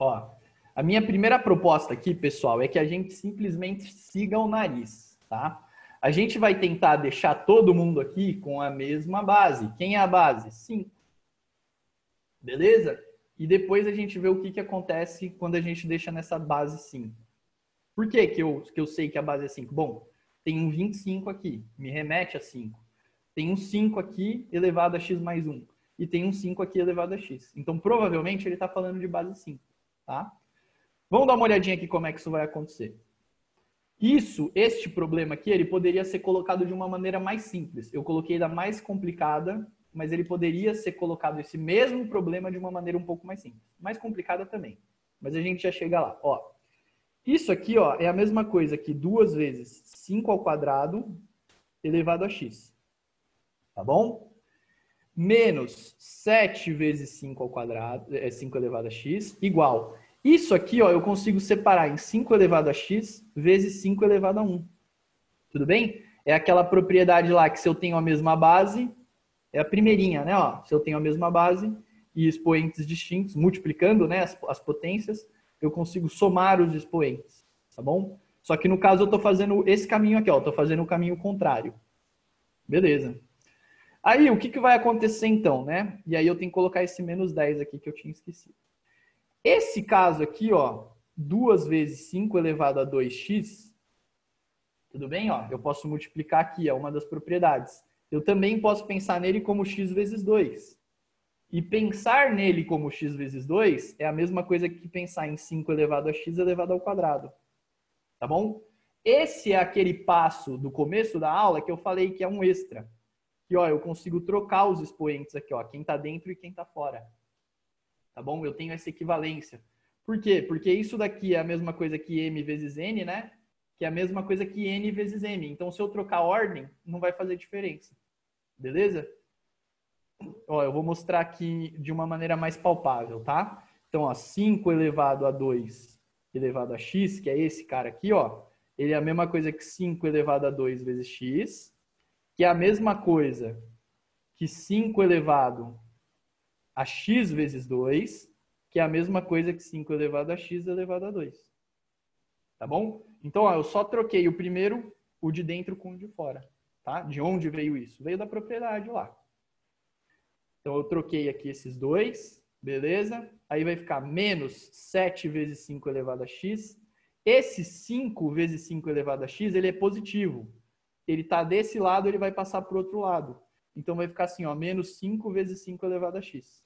Ó, a minha primeira proposta aqui, pessoal, é que a gente simplesmente siga o nariz, tá? A gente vai tentar deixar todo mundo aqui com a mesma base. Quem é a base? 5. Beleza? E depois a gente vê o que, que acontece quando a gente deixa nessa base 5. Por que, que, eu, que eu sei que a base é 5? Bom, tem um 25 aqui, me remete a 5. Tem um 5 aqui elevado a x mais 1. e tem um 5 aqui elevado a x. Então, provavelmente, ele está falando de base 5, tá? Vamos dar uma olhadinha aqui como é que isso vai acontecer. Isso, este problema aqui, ele poderia ser colocado de uma maneira mais simples. Eu coloquei da mais complicada, mas ele poderia ser colocado esse mesmo problema de uma maneira um pouco mais simples. Mais complicada também. Mas a gente já chega lá. Ó, isso aqui ó, é a mesma coisa que duas vezes 5 ao quadrado elevado a x. Tá bom? Menos 7 vezes 5 ao quadrado, é 5 elevado a x, igual isso aqui, ó, eu consigo separar em 5 elevado a x vezes 5 elevado a 1. Tudo bem? É aquela propriedade lá que se eu tenho a mesma base, é a primeirinha, né? Ó, se eu tenho a mesma base e expoentes distintos, multiplicando né, as, as potências, eu consigo somar os expoentes, tá bom? Só que no caso eu estou fazendo esse caminho aqui, ó, estou fazendo o caminho contrário. Beleza. Aí, o que, que vai acontecer então, né? E aí eu tenho que colocar esse menos 10 aqui que eu tinha esquecido. Esse caso aqui, ó, 2 vezes 5 elevado a 2x, tudo bem? Ó, eu posso multiplicar aqui, é uma das propriedades. Eu também posso pensar nele como x vezes 2. E pensar nele como x vezes 2 é a mesma coisa que pensar em 5 elevado a x elevado ao quadrado. Tá bom? Esse é aquele passo do começo da aula que eu falei que é um extra. Que ó, eu consigo trocar os expoentes aqui, ó, quem está dentro e quem está fora tá bom? Eu tenho essa equivalência. Por quê? Porque isso daqui é a mesma coisa que m vezes n, né? Que é a mesma coisa que n vezes m. Então, se eu trocar ordem, não vai fazer diferença. Beleza? Ó, eu vou mostrar aqui de uma maneira mais palpável, tá? Então, ó, 5 elevado a 2 elevado a x, que é esse cara aqui, ó. Ele é a mesma coisa que 5 elevado a 2 vezes x, que é a mesma coisa que 5 elevado a x vezes 2, que é a mesma coisa que 5 elevado a x elevado a 2. Tá bom? Então, ó, eu só troquei o primeiro, o de dentro com o de fora. Tá? De onde veio isso? Veio da propriedade lá. Então, eu troquei aqui esses dois, beleza? Aí vai ficar menos 7 vezes 5 elevado a x. Esse 5 vezes 5 elevado a x, ele é positivo. Ele está desse lado, ele vai passar para o outro lado. Então, vai ficar assim, ó, menos 5 vezes 5 elevado a x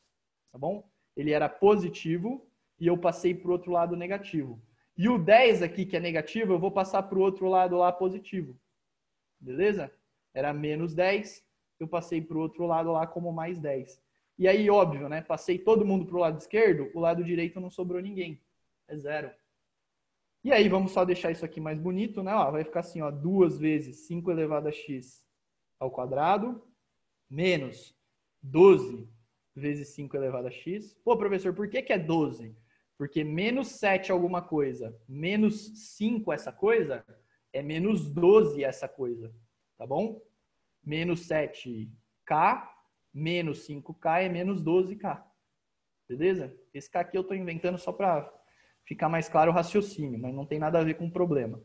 tá bom? Ele era positivo e eu passei para o outro lado negativo. E o 10 aqui, que é negativo, eu vou passar para o outro lado lá positivo. Beleza? Era menos 10, eu passei para o outro lado lá como mais 10. E aí, óbvio, né? Passei todo mundo para o lado esquerdo, o lado direito não sobrou ninguém. É zero. E aí, vamos só deixar isso aqui mais bonito, né? Ó, vai ficar assim, ó, 2 vezes 5 elevado a x ao quadrado, menos 12 vezes 5 elevado a x. Pô, professor, por que, que é 12? Porque menos 7 alguma coisa, menos 5 essa coisa, é menos 12 essa coisa, tá bom? Menos 7k, menos 5k é menos 12k. Beleza? Esse k aqui eu estou inventando só para ficar mais claro o raciocínio, mas não tem nada a ver com o problema.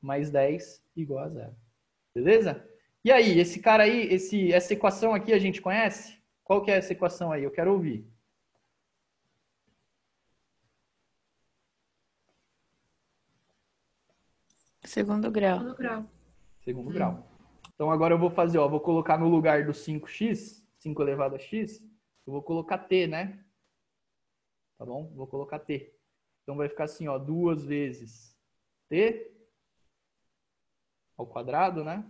Mais 10 igual a zero. Beleza? E aí, esse cara aí, esse, essa equação aqui a gente conhece? Qual que é essa equação aí? Eu quero ouvir. Segundo grau. Segundo grau. Segundo hum. grau. Então agora eu vou fazer, ó, vou colocar no lugar do 5x, 5 elevado a x, eu vou colocar t, né? Tá bom? Vou colocar t. Então vai ficar assim, ó, duas vezes t ao quadrado, né?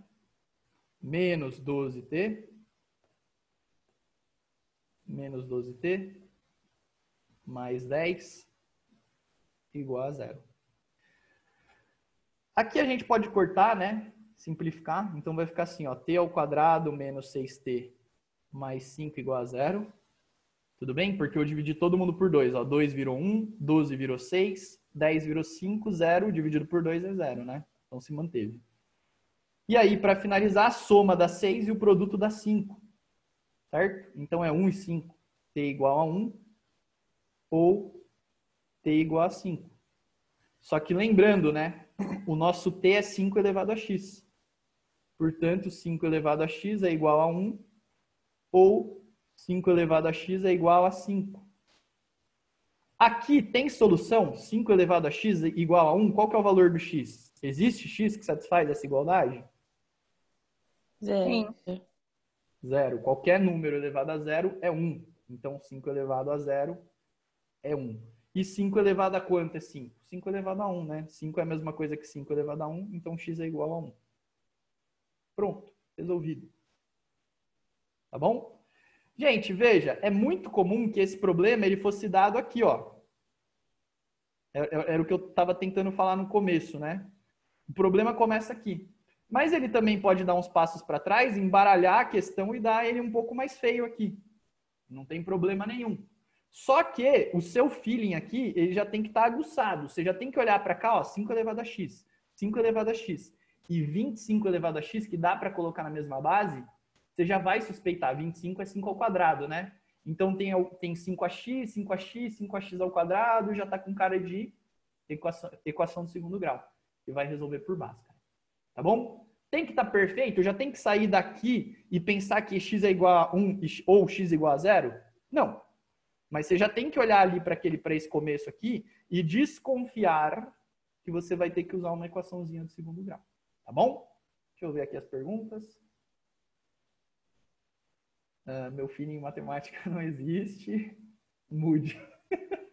Menos 12t menos 12t mais 10 igual a zero. Aqui a gente pode cortar, né? Simplificar. Então vai ficar assim, ó, t ao quadrado menos 6t mais 5 igual a zero. Tudo bem? Porque eu dividi todo mundo por 2. Ó. 2 virou 1, 12 virou 6, 10 virou 5, 0 dividido por 2 é zero, né? Então se manteve. E aí, para finalizar, a soma dá 6 e o produto dá 5 certo? Então é 1 e 5, t igual a 1 ou t igual a 5. Só que lembrando, né? O nosso t é 5 elevado a x. Portanto, 5 elevado a x é igual a 1 ou 5 elevado a x é igual a 5. Aqui tem solução? 5 elevado a x é igual a 1. Qual que é o valor do x? Existe x que satisfaz essa igualdade? Zero. Zero. Qualquer número elevado a zero é 1. Então, 5 elevado a zero é 1. E 5 elevado a quanto é 5? 5 elevado a 1, né? 5 é a mesma coisa que 5 elevado a 1, então x é igual a 1. Pronto, resolvido. Tá bom? Gente, veja, é muito comum que esse problema ele fosse dado aqui, ó. Era, era o que eu estava tentando falar no começo, né? O problema começa aqui. Mas ele também pode dar uns passos para trás, embaralhar a questão e dar ele um pouco mais feio aqui. Não tem problema nenhum. Só que o seu feeling aqui, ele já tem que estar tá aguçado. Você já tem que olhar para cá, ó, 5 elevado a x, 5 elevado a x e 25 elevado a x, que dá para colocar na mesma base, você já vai suspeitar. 25 é 5 ao quadrado, né? Então tem, tem 5x, 5x, 5x ao quadrado, já está com cara de equação, equação do segundo grau. E vai resolver por Bhaskara. Tá bom? Tem que estar tá perfeito? Já tem que sair daqui e pensar que x é igual a 1 ou x é igual a 0? Não. Mas você já tem que olhar ali para aquele para esse começo aqui e desconfiar que você vai ter que usar uma equaçãozinha do segundo grau. Tá bom? Deixa eu ver aqui as perguntas. Uh, meu filho em matemática [laughs] não existe. Mude. [laughs]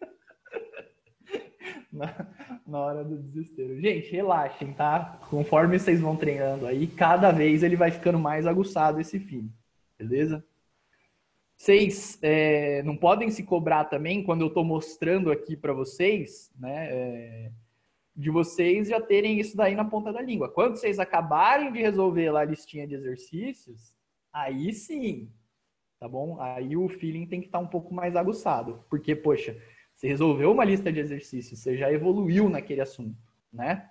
na, [laughs] na hora do desespero. Gente, relaxem, tá? Conforme vocês vão treinando aí, cada vez ele vai ficando mais aguçado esse filho. Beleza? Vocês é, não podem se cobrar também quando eu estou mostrando aqui para vocês, né? É, de vocês já terem isso daí na ponta da língua. Quando vocês acabarem de resolver lá a listinha de exercícios, aí sim, tá bom? Aí o feeling tem que estar tá um pouco mais aguçado. Porque, poxa, você resolveu uma lista de exercícios, você já evoluiu naquele assunto, né?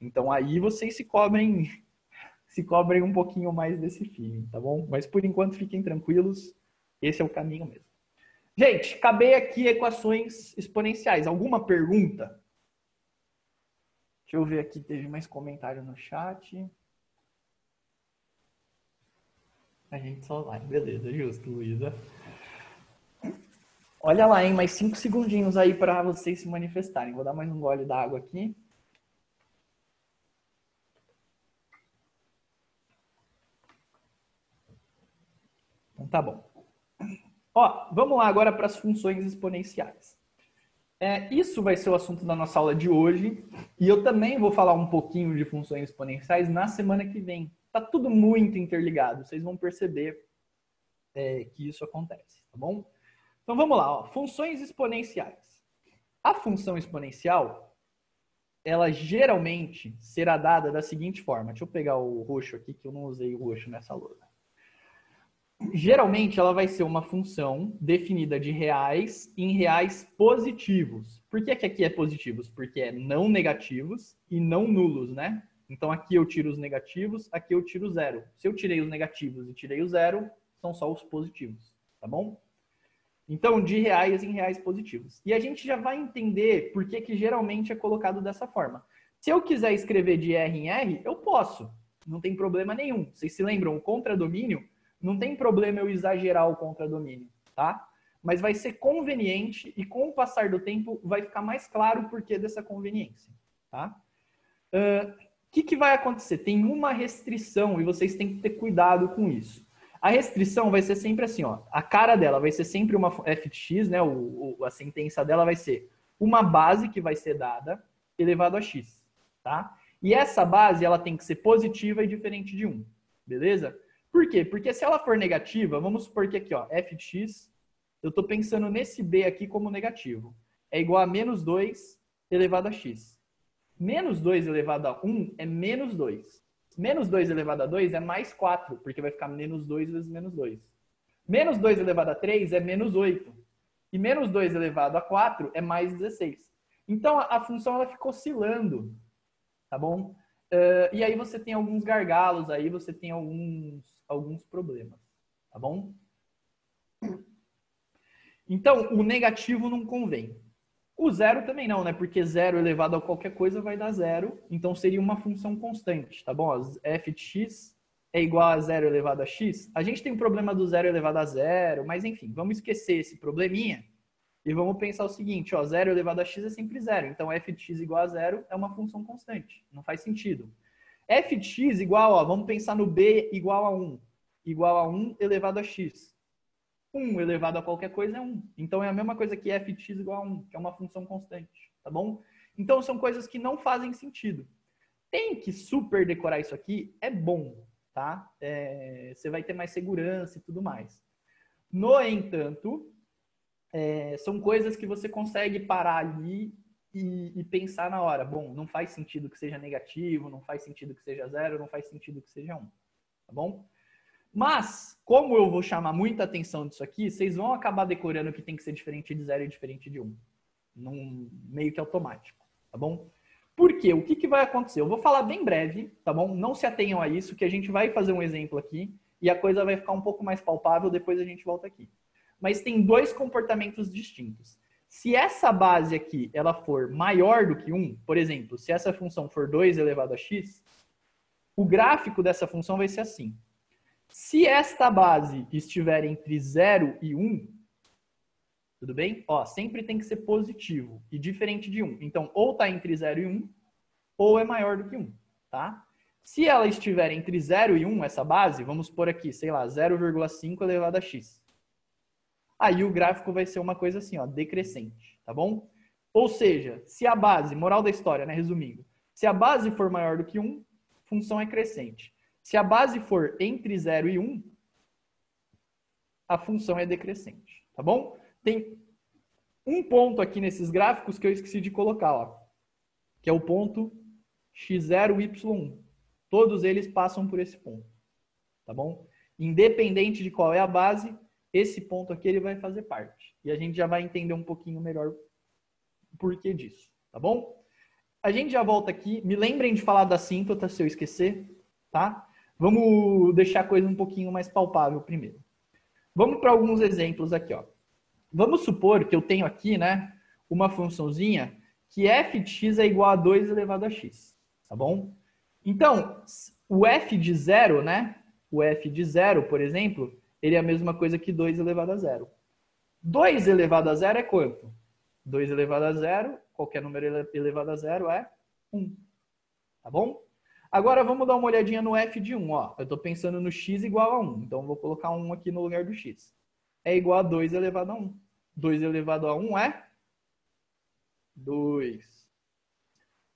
Então aí vocês se cobrem, [laughs] se cobrem um pouquinho mais desse feeling, tá bom? Mas por enquanto fiquem tranquilos, esse é o caminho mesmo. Gente, acabei aqui equações exponenciais. Alguma pergunta? Deixa eu ver aqui, teve mais comentário no chat. A gente só vai. Beleza, justo, Luísa. Olha lá, hein? Mais cinco segundinhos aí para vocês se manifestarem. Vou dar mais um gole d'água aqui. Então tá bom. Ó, vamos lá agora para as funções exponenciais. É, isso vai ser o assunto da nossa aula de hoje. E eu também vou falar um pouquinho de funções exponenciais na semana que vem. Tá tudo muito interligado. Vocês vão perceber é, que isso acontece, tá bom? Então vamos lá, ó. funções exponenciais. A função exponencial, ela geralmente será dada da seguinte forma. Deixa eu pegar o roxo aqui, que eu não usei o roxo nessa lousa. Geralmente ela vai ser uma função definida de reais em reais positivos. Por que, que aqui é positivos? Porque é não negativos e não nulos, né? Então aqui eu tiro os negativos, aqui eu tiro zero. Se eu tirei os negativos e tirei o zero, são só os positivos, tá bom? Então, de reais em reais positivos. E a gente já vai entender por que, que geralmente é colocado dessa forma. Se eu quiser escrever de R em R, eu posso. Não tem problema nenhum. Vocês se lembram, o contradomínio não tem problema eu exagerar o contradomínio, tá? Mas vai ser conveniente e com o passar do tempo vai ficar mais claro o porquê dessa conveniência, tá? O uh, que, que vai acontecer? Tem uma restrição e vocês têm que ter cuidado com isso. A restrição vai ser sempre assim, ó. A cara dela vai ser sempre uma f de x, né? O, o, a sentença dela vai ser uma base que vai ser dada elevado a x, tá? E essa base ela tem que ser positiva e diferente de 1, beleza? Por quê? Porque se ela for negativa, vamos supor que aqui, ó, f de x, eu estou pensando nesse b aqui como negativo. É igual a menos 2 elevado a x. Menos 2 elevado a 1 é menos 2. Menos 2 elevado a 2 é mais 4, porque vai ficar menos 2 vezes menos 2. Menos 2 elevado a 3 é menos 8. E menos 2 elevado a 4 é mais 16. Então, a, função ela fica oscilando, tá bom? Uh, e aí você tem alguns gargalos aí, você tem alguns alguns problemas, tá bom? Então, o negativo não convém. O zero também não, né? Porque zero elevado a qualquer coisa vai dar zero. Então, seria uma função constante, tá bom? f de x é igual a zero elevado a x. A gente tem o um problema do zero elevado a zero, mas enfim, vamos esquecer esse probleminha e vamos pensar o seguinte, ó, zero elevado a x é sempre zero. Então, f de x igual a zero é uma função constante. Não faz sentido f de x igual, ó, vamos pensar no b igual a 1. igual a 1 elevado a x. 1 elevado a qualquer coisa é 1. Então é a mesma coisa que f x igual a 1, que é uma função constante, tá bom? Então são coisas que não fazem sentido. Tem que super decorar isso aqui, é bom, tá? É, você vai ter mais segurança e tudo mais. No entanto, é, são coisas que você consegue parar ali e, e, pensar na hora. Bom, não faz sentido que seja negativo, não faz sentido que seja zero, não faz sentido que seja um. Tá bom? Mas, como eu vou chamar muita atenção disso aqui, vocês vão acabar decorando que tem que ser diferente de zero e diferente de um. Num meio que automático. Tá bom? Por quê? O que, que vai acontecer? Eu vou falar bem breve, tá bom? Não se atenham a isso, que a gente vai fazer um exemplo aqui e a coisa vai ficar um pouco mais palpável, depois a gente volta aqui. Mas tem dois comportamentos distintos. Se essa base aqui ela for maior do que 1, por exemplo, se essa função for 2 elevado a x, o gráfico dessa função vai ser assim. Se esta base estiver entre 0 e 1, tudo bem? Ó, sempre tem que ser positivo e diferente de 1. Então, ou está entre 0 e 1, ou é maior do que 1, tá? Se ela estiver entre 0 e 1, essa base, vamos por aqui, sei lá, 0,5 elevado a x aí o gráfico vai ser uma coisa assim, ó, decrescente, tá bom? Ou seja, se a base, moral da história, né, resumindo, se a base for maior do que 1, função é crescente. Se a base for entre 0 e 1, a função é decrescente, tá bom? Tem um ponto aqui nesses gráficos que eu esqueci de colocar, ó, que é o ponto x0, y1. Todos eles passam por esse ponto, tá bom? Independente de qual é a base, esse ponto aqui ele vai fazer parte. E a gente já vai entender um pouquinho melhor o porquê disso, tá bom? A gente já volta aqui. Me lembrem de falar da assíntota se eu esquecer, tá? Vamos deixar a coisa um pouquinho mais palpável primeiro. Vamos para alguns exemplos aqui, ó. Vamos supor que eu tenho aqui, né, uma funçãozinha que f de x é igual a 2 elevado a x, tá bom? Então, o f de zero, né, o f de zero, por exemplo, ele é a mesma coisa que 2 elevado a zero. 2 elevado a zero é quanto? 2 elevado a zero, qualquer número elevado a zero é 1. Tá bom? Agora vamos dar uma olhadinha no f de 1. Ó. Eu estou pensando no x igual a 1. Então vou colocar 1 aqui no lugar do x. É igual a 2 elevado a 1. 2 elevado a 1 é 2.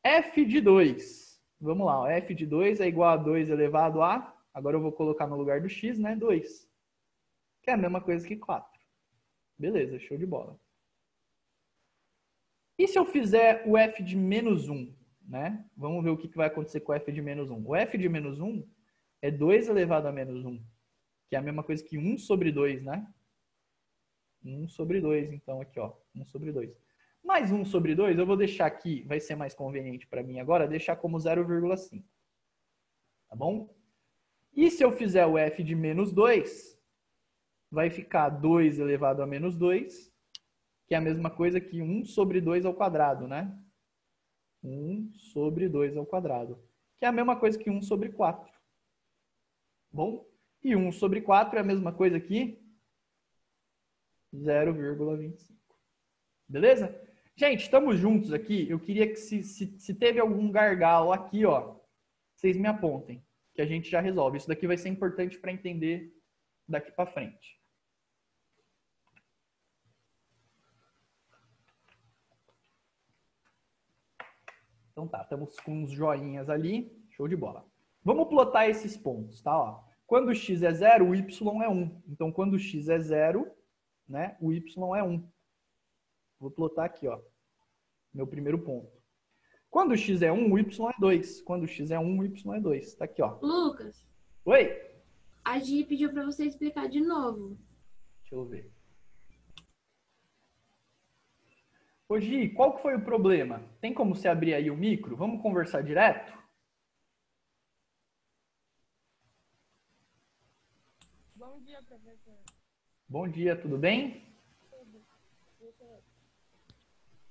f de 2. Vamos lá. Ó. f de 2 é igual a 2 elevado a... Agora eu vou colocar no lugar do x, né? 2 que é a mesma coisa que 4. Beleza, show de bola. E se eu fizer o f de menos 1? Né? Vamos ver o que vai acontecer com o f de menos 1. O f de menos 1 é 2 elevado a menos 1, que é a mesma coisa que 1 sobre 2, né? 1 sobre 2, então aqui, ó, 1 sobre 2. Mais 1 sobre 2, eu vou deixar aqui, vai ser mais conveniente para mim agora, deixar como 0,5. Tá bom? E se eu fizer o f de menos 2, vai ficar 2 elevado a menos 2, que é a mesma coisa que 1 sobre 2 ao quadrado, né? 1 sobre 2 ao quadrado, que é a mesma coisa que 1 sobre 4. Bom? E 1 sobre 4 é a mesma coisa que 0,25. Beleza? Gente, estamos juntos aqui. Eu queria que se, se, se teve algum gargalo aqui, ó, vocês me apontem, que a gente já resolve. Isso daqui vai ser importante para entender daqui para frente. Então tá, estamos com uns joinhas ali, show de bola. Vamos plotar esses pontos, tá? Ó, quando x é zero, o y é 1. Então, quando x é zero, né, o y é 1. Vou plotar aqui, ó, meu primeiro ponto. Quando x é 1, o y é 2. Quando x é 1, o y é 2. Tá aqui, ó. Lucas. Oi? A Gi pediu para você explicar de novo. Deixa eu ver. Ô Gi, qual que foi o problema? Tem como você abrir aí o micro? Vamos conversar direto? Bom dia, professor. Bom dia, tudo bem? Tudo.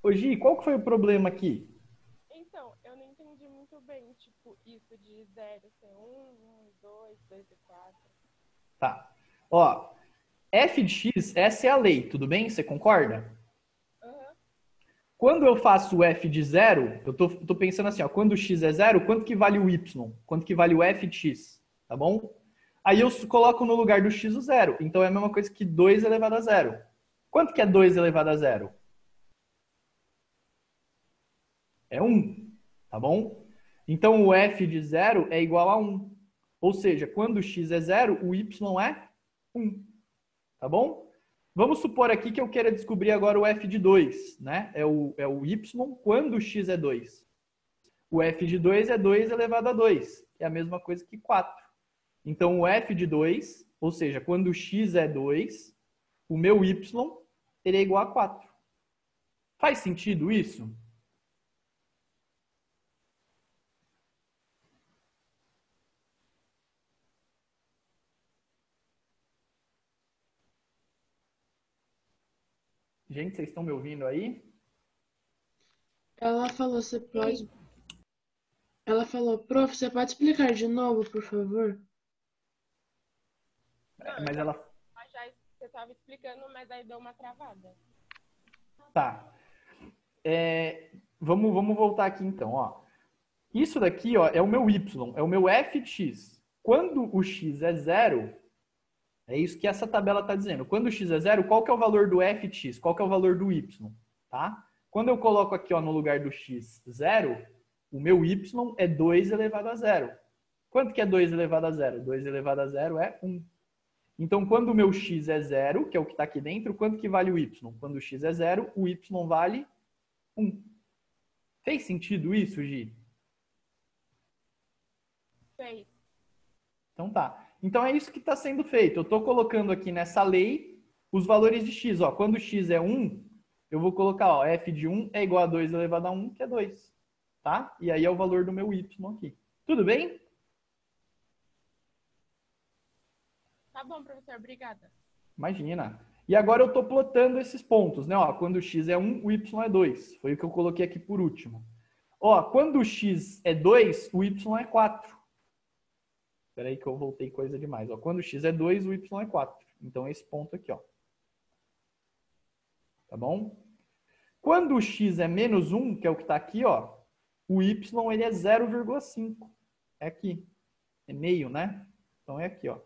Ô Gi, qual que foi o problema aqui? Então, eu não entendi muito bem, tipo, isso de 0 ser 1, 1 e 2, 2 e 4. Tá. Ó, f de x, essa é a lei, tudo bem? Você concorda? Quando eu faço o f de zero, eu tô, tô pensando assim, ó, quando o x é zero, quanto que vale o y? Quanto que vale o f de x? Tá bom? Aí eu coloco no lugar do x o zero. Então é a mesma coisa que 2 elevado a zero. Quanto que é 2 elevado a zero? É 1, tá bom? Então o f de zero é igual a 1. Ou seja, quando o x é zero, o y é 1. Tá bom? Vamos supor aqui que eu queira descobrir agora o f de 2, né? É o, é o y quando o x é 2. O f de 2 é 2 elevado a 2, que é a mesma coisa que 4. Então, o f de 2, ou seja, quando o x é 2, o meu y teria igual a 4. Faz sentido isso? Gente, vocês estão me ouvindo aí? Ela falou, você pode. Ela falou, prof, você pode explicar de novo, por favor? Mas ela. Mas já você estava explicando, mas aí deu uma travada. Tá. É, vamos, vamos voltar aqui então, ó. Isso daqui, ó, é o meu y, é o meu f de x. Quando o x é zero, é isso que essa tabela está dizendo. Quando o x é zero, qual que é o valor do f de x? Qual que é o valor do y? Tá? Quando eu coloco aqui ó, no lugar do x zero, o meu y é 2 elevado a zero. Quanto que é 2 elevado a zero? 2 elevado a zero é 1. Então, quando o meu x é zero, que é o que está aqui dentro, quanto que vale o y? Quando o x é zero, o y vale 1. Fez sentido isso, Gi? Fez. Então tá. Então é isso que está sendo feito. Eu estou colocando aqui nessa lei os valores de x. Ó, quando x é 1, eu vou colocar ó, f de 1 é igual a 2 elevado a 1, que é 2. Tá? E aí é o valor do meu y aqui. Tudo bem? Tá bom, professor, obrigada. Imagina. E agora eu estou plotando esses pontos, né? Ó, quando x é 1, o y é 2. Foi o que eu coloquei aqui por último. Ó, quando o x é 2, o y é 4. Espera aí que eu voltei coisa demais. Ó, quando x é 2, o y é 4. Então esse ponto aqui, ó. Tá bom? Quando o x é menos 1, que é o que está aqui, ó, o y ele é 0,5. É aqui. É meio, né? Então é aqui, ó.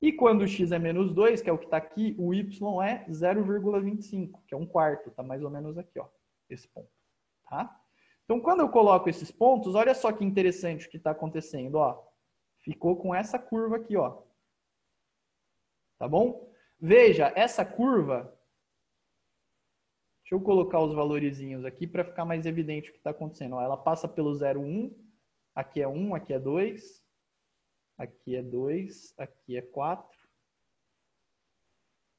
E quando o x é menos 2, que é o que está aqui, o y é 0,25, que é um quarto. Está mais ou menos aqui, ó. Esse ponto. Tá? Então, quando eu coloco esses pontos, olha só que interessante o que está acontecendo, ó. Ficou com essa curva aqui, ó. Tá bom? Veja, essa curva... Deixa eu colocar os valorizinhos aqui para ficar mais evidente o que está acontecendo. Ela passa pelo 0,1. Aqui é 1, aqui é 2. Aqui é 2, aqui é 4.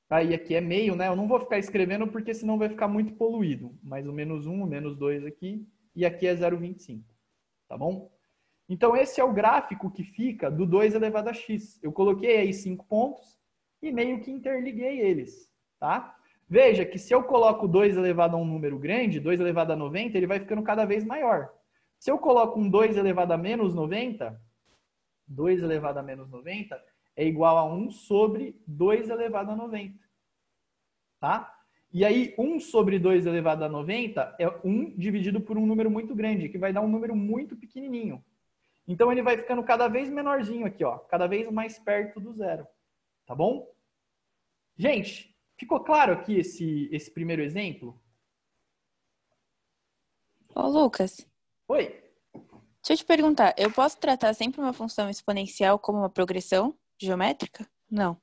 Aí aqui é meio, né? Eu não vou ficar escrevendo porque senão vai ficar muito poluído. Mas o menos 1, o menos 2 aqui. E aqui é 0,25. Tá bom? Então, esse é o gráfico que fica do 2 elevado a x. Eu coloquei aí cinco pontos e meio que interliguei eles, tá? Veja que se eu coloco 2 elevado a um número grande, 2 elevado a 90, ele vai ficando cada vez maior. Se eu coloco um 2 elevado a menos 90, 2 elevado a menos 90 é igual a 1 sobre 2 elevado a 90. Tá? E aí, 1 sobre 2 elevado a 90 é 1 dividido por um número muito grande, que vai dar um número muito pequenininho. Então, ele vai ficando cada vez menorzinho aqui, ó, cada vez mais perto do zero. Tá bom? Gente, ficou claro aqui esse, esse primeiro exemplo? Ô, Lucas, Oi? deixa eu te perguntar, eu posso tratar sempre uma função exponencial como uma progressão geométrica? Não.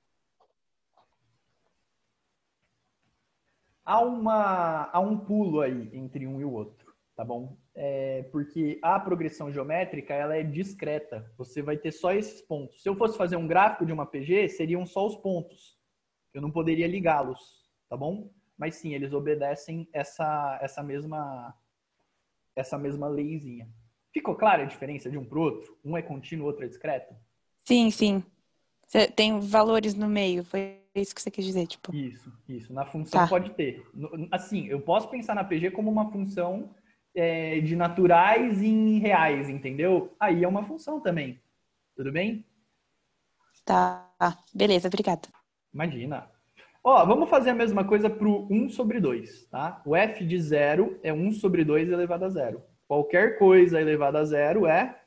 Há, uma, há um pulo aí entre um e o outro, tá bom? É, porque a progressão geométrica ela é discreta. Você vai ter só esses pontos. Se eu fosse fazer um gráfico de uma PG, seriam só os pontos. Eu não poderia ligá-los, tá bom? Mas sim, eles obedecem essa, essa mesma essa mesma leizinha. Ficou clara a diferença de um para o outro? Um é contínuo, o outro é discreto? Sim, sim. Tem valores no meio, foi isso que você quis dizer, tipo. Isso, isso. Na função Tá. pode ter. Assim, eu posso pensar na PG como uma função é, de naturais em reais, entendeu? Aí é uma função também. Tudo bem? Tá, beleza, obrigada. Imagina. Ó, vamos fazer a mesma coisa para o 1 sobre 2, tá? O f de 0 é 1 sobre 2 elevado a zero. Qualquer coisa elevada a zero é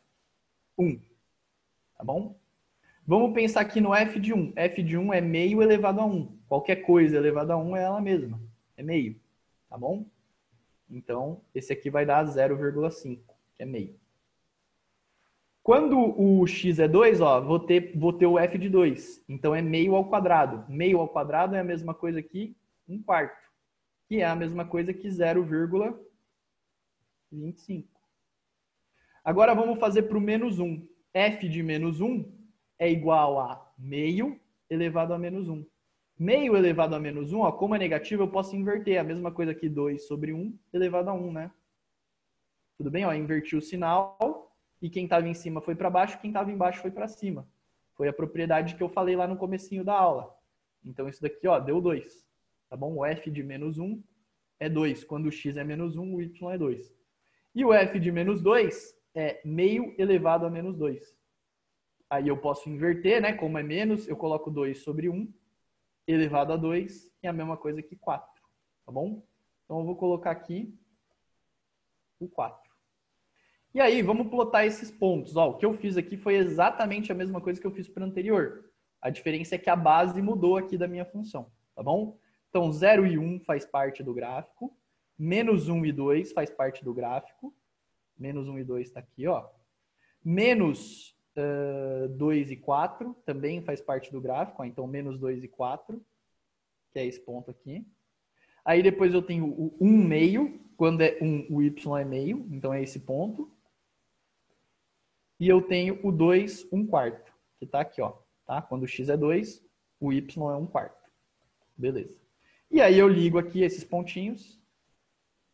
1. Tá bom? Vamos pensar aqui no f de 1. f de 1 é meio elevado a 1. Qualquer coisa elevada a 1 é ela mesma. É meio. Tá bom? Então, esse aqui vai dar 0,5, que é meio. Quando o x é 2, ó, vou ter, vou ter o f de 2. Então, é meio ao quadrado. Meio ao quadrado é a mesma coisa que 1 quarto. Que é a mesma coisa que 0,25. Agora, vamos fazer para o menos 1. f de menos 1 é igual a meio elevado a menos 1. Meio elevado a menos 1, ó, como é negativo, eu posso inverter. A mesma coisa que 2 sobre 1 elevado a 1, né? Tudo bem? Ó, inverti o sinal e quem estava em cima foi para baixo, quem estava embaixo foi para cima. Foi a propriedade que eu falei lá no comecinho da aula. Então, isso daqui ó, deu 2. Tá bom? O f de menos 1 é 2. Quando o x é menos 1, o y é 2. E o f de menos 2 é meio elevado a menos 2. Aí eu posso inverter, né? Como é menos, eu coloco 2 sobre 1 elevado a 2, que é a mesma coisa que 4. Tá bom? Então eu vou colocar aqui o 4. E aí, vamos plotar esses pontos. Ó, o que eu fiz aqui foi exatamente a mesma coisa que eu fiz para o anterior. A diferença é que a base mudou aqui da minha função, tá bom? Então, 0 e 1 faz parte do gráfico. Menos 1 e 2 faz parte do gráfico. Menos 1 e 2 está aqui, ó. Menos uh, 2 e 4 também faz parte do gráfico. Ó, então, menos 2 e 4, que é esse ponto aqui. Aí depois eu tenho o 1 meio, quando é 1, o y é meio, então é esse ponto. E eu tenho o 2, 1 quarto, que está aqui, ó. Tá? Quando o x é 2, o y é 1 quarto. Beleza. E aí eu ligo aqui esses pontinhos.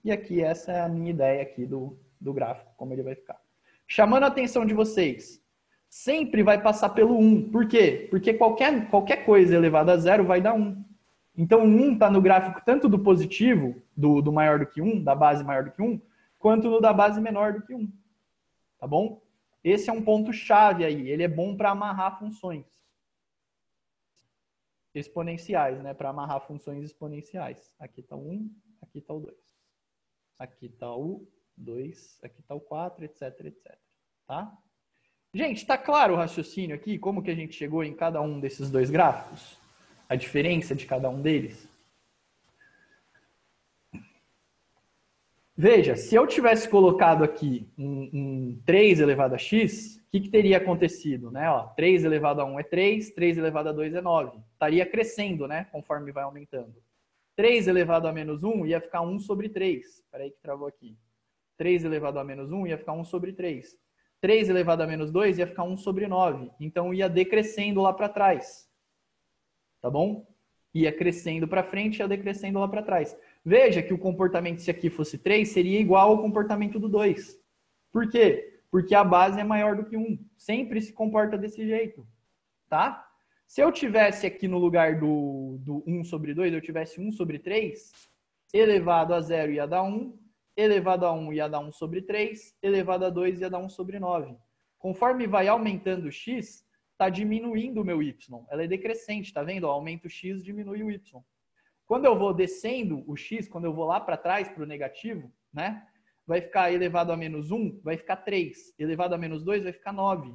E aqui essa é a minha ideia aqui do, do gráfico, como ele vai ficar. Chamando a atenção de vocês, sempre vai passar pelo 1. Por quê? Porque qualquer, qualquer coisa elevada a zero vai dar 1. Então, o 1 está no gráfico tanto do positivo, do, do maior do que 1, da base maior do que 1, quanto no da base menor do que 1. Tá bom? Esse é um ponto chave aí. Ele é bom para amarrar funções exponenciais, né? Para amarrar funções exponenciais. Aqui está o 1, aqui está o 2. Aqui está o 2, aqui está o 4, etc, etc. Tá? Gente, está claro o raciocínio aqui? Como que a gente chegou em cada um desses dois gráficos? A diferença de cada um deles? Veja, se eu tivesse colocado aqui um, um 3 elevado a x, o que, que, teria acontecido? Né? Ó, 3 elevado a 1 é 3, 3 elevado a 2 é 9. Estaria crescendo, né? Conforme vai aumentando. 3 elevado a menos 1 ia ficar 1 sobre 3. Espera aí que travou aqui. 3 elevado a menos 1 ia ficar 1 sobre 3. 3 elevado a menos 2 ia ficar 1 sobre 9. Então ia decrescendo lá para trás. Tá bom? Ia crescendo para frente e ia decrescendo lá para trás. Veja que o comportamento, se aqui fosse 3, seria igual ao comportamento do 2. Por quê? Porque a base é maior do que 1. Sempre se comporta desse jeito. Tá? Se eu tivesse aqui no lugar do, do 1 sobre 2, eu tivesse 1 sobre 3, elevado a 0 ia dar 1, elevado a 1 ia dar 1 sobre 3, elevado a 2 ia dar 1 sobre 9. Conforme vai aumentando o x, está diminuindo o meu y. Ela é decrescente, tá vendo? Aumenta o x, diminui o y. Quando eu vou descendo o x, quando eu vou lá para trás, para o negativo, né? Vai ficar elevado a menos 1, vai ficar 3. Elevado a menos 2, vai ficar 9.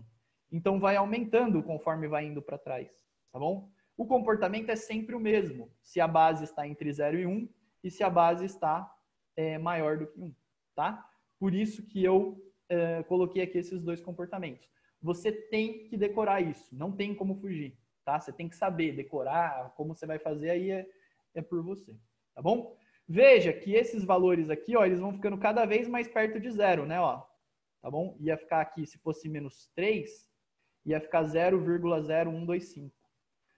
Então, vai aumentando conforme vai indo para trás, tá bom? O comportamento é sempre o mesmo, se a base está entre 0 e 1 e se a base está é, maior do que 1, tá? Por isso que eu é, coloquei aqui esses dois comportamentos. Você tem que decorar isso, não tem como fugir, tá? Você tem que saber decorar, como você vai fazer aí é é por você, tá bom? Veja que esses valores aqui, ó, eles vão ficando cada vez mais perto de zero, né, ó? Tá bom? Ia ficar aqui, se fosse menos 3, ia ficar 0,0125.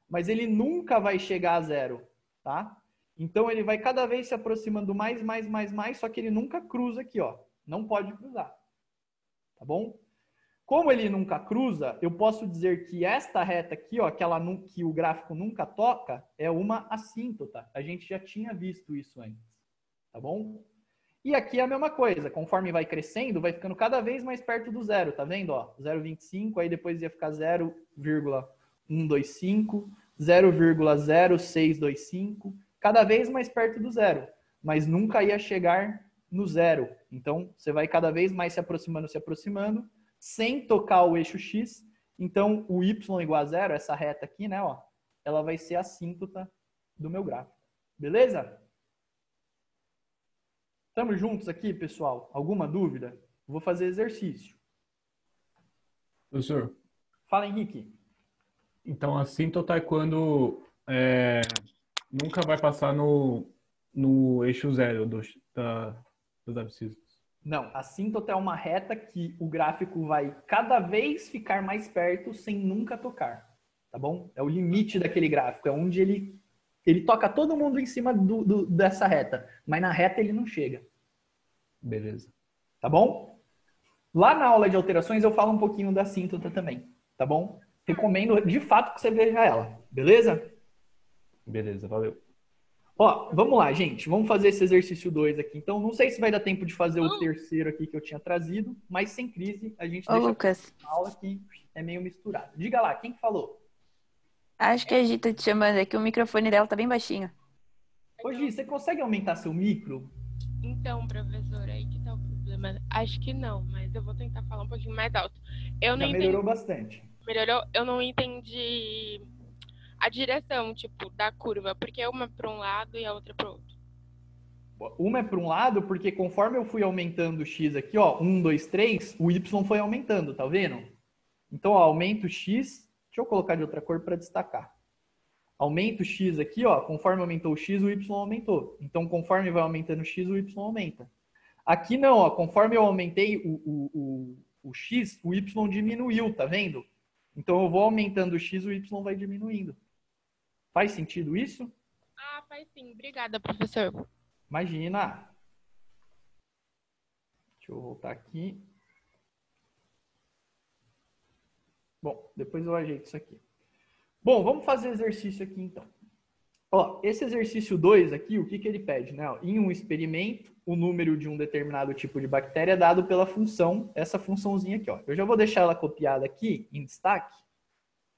Mas ele nunca vai chegar a zero, tá? Então ele vai cada vez se aproximando mais, mais, mais, mais, só que ele nunca cruza aqui, ó. Não pode cruzar. Tá bom? Como ele nunca cruza, eu posso dizer que esta reta aqui, ó, que, ela, que o gráfico nunca toca, é uma assíntota. A gente já tinha visto isso antes. Tá bom? E aqui é a mesma coisa. Conforme vai crescendo, vai ficando cada vez mais perto do zero. Tá vendo? 0,25, aí depois ia ficar 0,125, 0,0625. Cada vez mais perto do zero. Mas nunca ia chegar no zero. Então, você vai cada vez mais se aproximando, se aproximando sem tocar o eixo X, Então, o y igual a zero, essa reta aqui, né, ó, ela vai ser a assíntota do meu gráfico. Beleza? Estamos juntos aqui, pessoal? Alguma dúvida? Vou fazer exercício. Professor, Fala, Henrique. então a assíntota é quando é, nunca vai passar no, no eixo zero dos, da. Não, a assíntota é uma reta que o gráfico vai cada vez ficar mais perto sem nunca tocar. Tá bom? É o limite daquele gráfico, é onde ele, ele toca todo mundo em cima do, do- dessa reta, mas na reta ele não chega. Beleza. Tá bom? Lá na aula de alterações eu falo um pouquinho da assíntota também. Tá bom? Recomendo de fato que você veja ela. Beleza? Beleza, valeu. Ó, vamos lá, gente. Vamos fazer esse exercício 2 aqui. Então, não sei se vai dar tempo de fazer o terceiro aqui que eu tinha trazido, mas sem crise, a gente Ô, deixa Lucas, a aula que é meio misturado. Diga lá, quem que falou? acho que a Gi tá te chamando, é que o microfone dela tá bem baixinho. Ô, Gi, você consegue aumentar seu micro? Então, professor, aí que tá o problema. Acho que não, mas eu vou tentar falar um pouquinho mais alto. Eu não Já entendi. melhorou bastante. Melhorou? Eu não entendi a direção, tipo, da curva, porque uma é para um lado e a outra para outro. Uma é para um lado, porque conforme eu fui aumentando o x aqui, ó, 1, 2, 3, o y foi aumentando, tá vendo? Então, ó, aumento o x, deixa eu colocar de outra cor para destacar. Aumento o x aqui, ó, conforme aumentou o x, o y aumentou. Então, conforme vai aumentando o x, o y aumenta. Aqui não, ó, conforme eu aumentei o, o, o, o x, o y diminuiu, tá vendo? Então, eu vou aumentando o x, o y vai diminuindo. Faz sentido isso? Ah, faz sim. Obrigada, professor. Imagina. Deixa eu voltar aqui. Bom, depois eu ajeito isso aqui. Bom, vamos fazer exercício aqui então. Ó, esse exercício 2 aqui, o que, que ele pede? Né? Ó, em um experimento, o número de um determinado tipo de bactéria é dado pela função, essa funçãozinha aqui. Ó. Eu já vou deixar ela copiada aqui em destaque,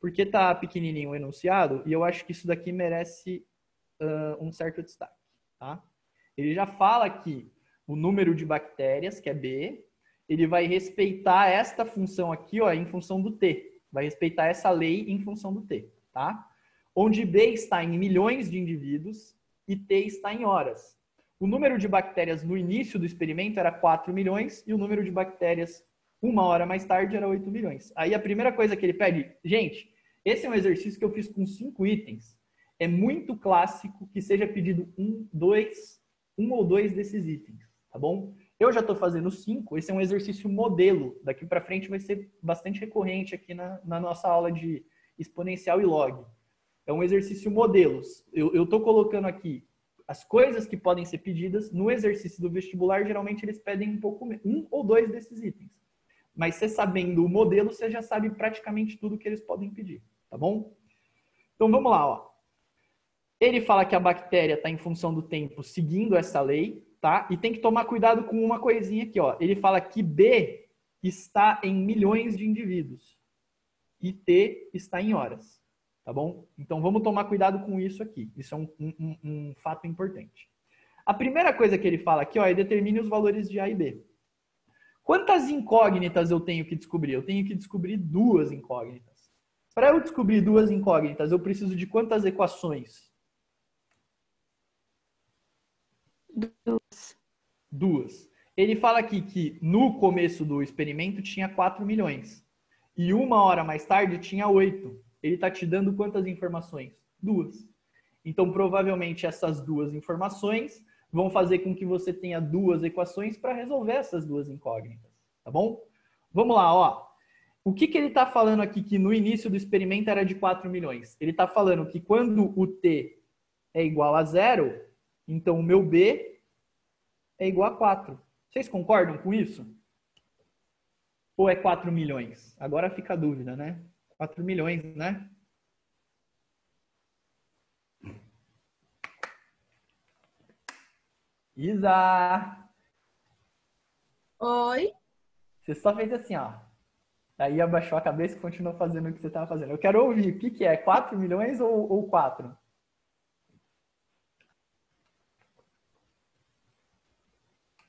porque tá pequenininho o enunciado, e eu acho que isso daqui merece ah, um certo destaque. Tá? Ele já fala que o número de bactérias, que é B, ele vai respeitar esta função aqui, ó, em função do T. Vai respeitar essa lei em função do T, tá? Onde B está em milhões de indivíduos e T está em horas. O número de bactérias no início do experimento era 4 milhões e o número de bactérias uma hora mais tarde era 8 milhões. Aí a primeira coisa que ele pede, gente, esse é um exercício que eu fiz com cinco itens. É muito clássico que seja pedido um, dois, um ou dois desses itens, tá bom? Eu já estou fazendo cinco, esse é um exercício modelo. Daqui para frente vai ser bastante recorrente aqui na, na nossa aula de exponencial e log. É um exercício modelos. Eu estou colocando aqui as coisas que podem ser pedidas. No exercício do vestibular, geralmente eles pedem um pouco um ou dois desses itens. Mas você sabendo o modelo, você já sabe praticamente tudo que eles podem pedir, tá bom? Então vamos lá, ó. Ele fala que a bactéria está em função do tempo seguindo essa lei, tá? E tem que tomar cuidado com uma coisinha aqui, ó. Ele fala que B está em milhões de indivíduos e T está em horas, tá bom? Então vamos tomar cuidado com isso aqui. Isso é um, um, um fato importante. A primeira coisa que ele fala aqui, ó, é determine os valores de A e B. Quantas incógnitas eu tenho que descobrir? Eu tenho que descobrir duas incógnitas. Para eu descobrir duas incógnitas, eu preciso de quantas equações? Duas. Duas. Ele fala aqui que no começo do experimento tinha 4 milhões. E uma hora mais tarde tinha 8. Ele está te dando quantas informações? Duas. Então, provavelmente, essas duas informações vão fazer com que você tenha duas equações para resolver essas duas incógnitas. Tá bom? Vamos lá, ó. O que, que ele está falando aqui que no início do experimento era de 4 milhões? Ele está falando que quando o T é igual a zero, então o meu B é igual a 4. Vocês concordam com isso? Ou é 4 milhões? Agora fica a dúvida, né? 4 milhões, né? Isa! Oi? Você só fez assim, ó. Aí abaixou a cabeça e continuou fazendo o que você estava fazendo. Eu quero ouvir. O que, que é? 4 milhões ou, ou 4?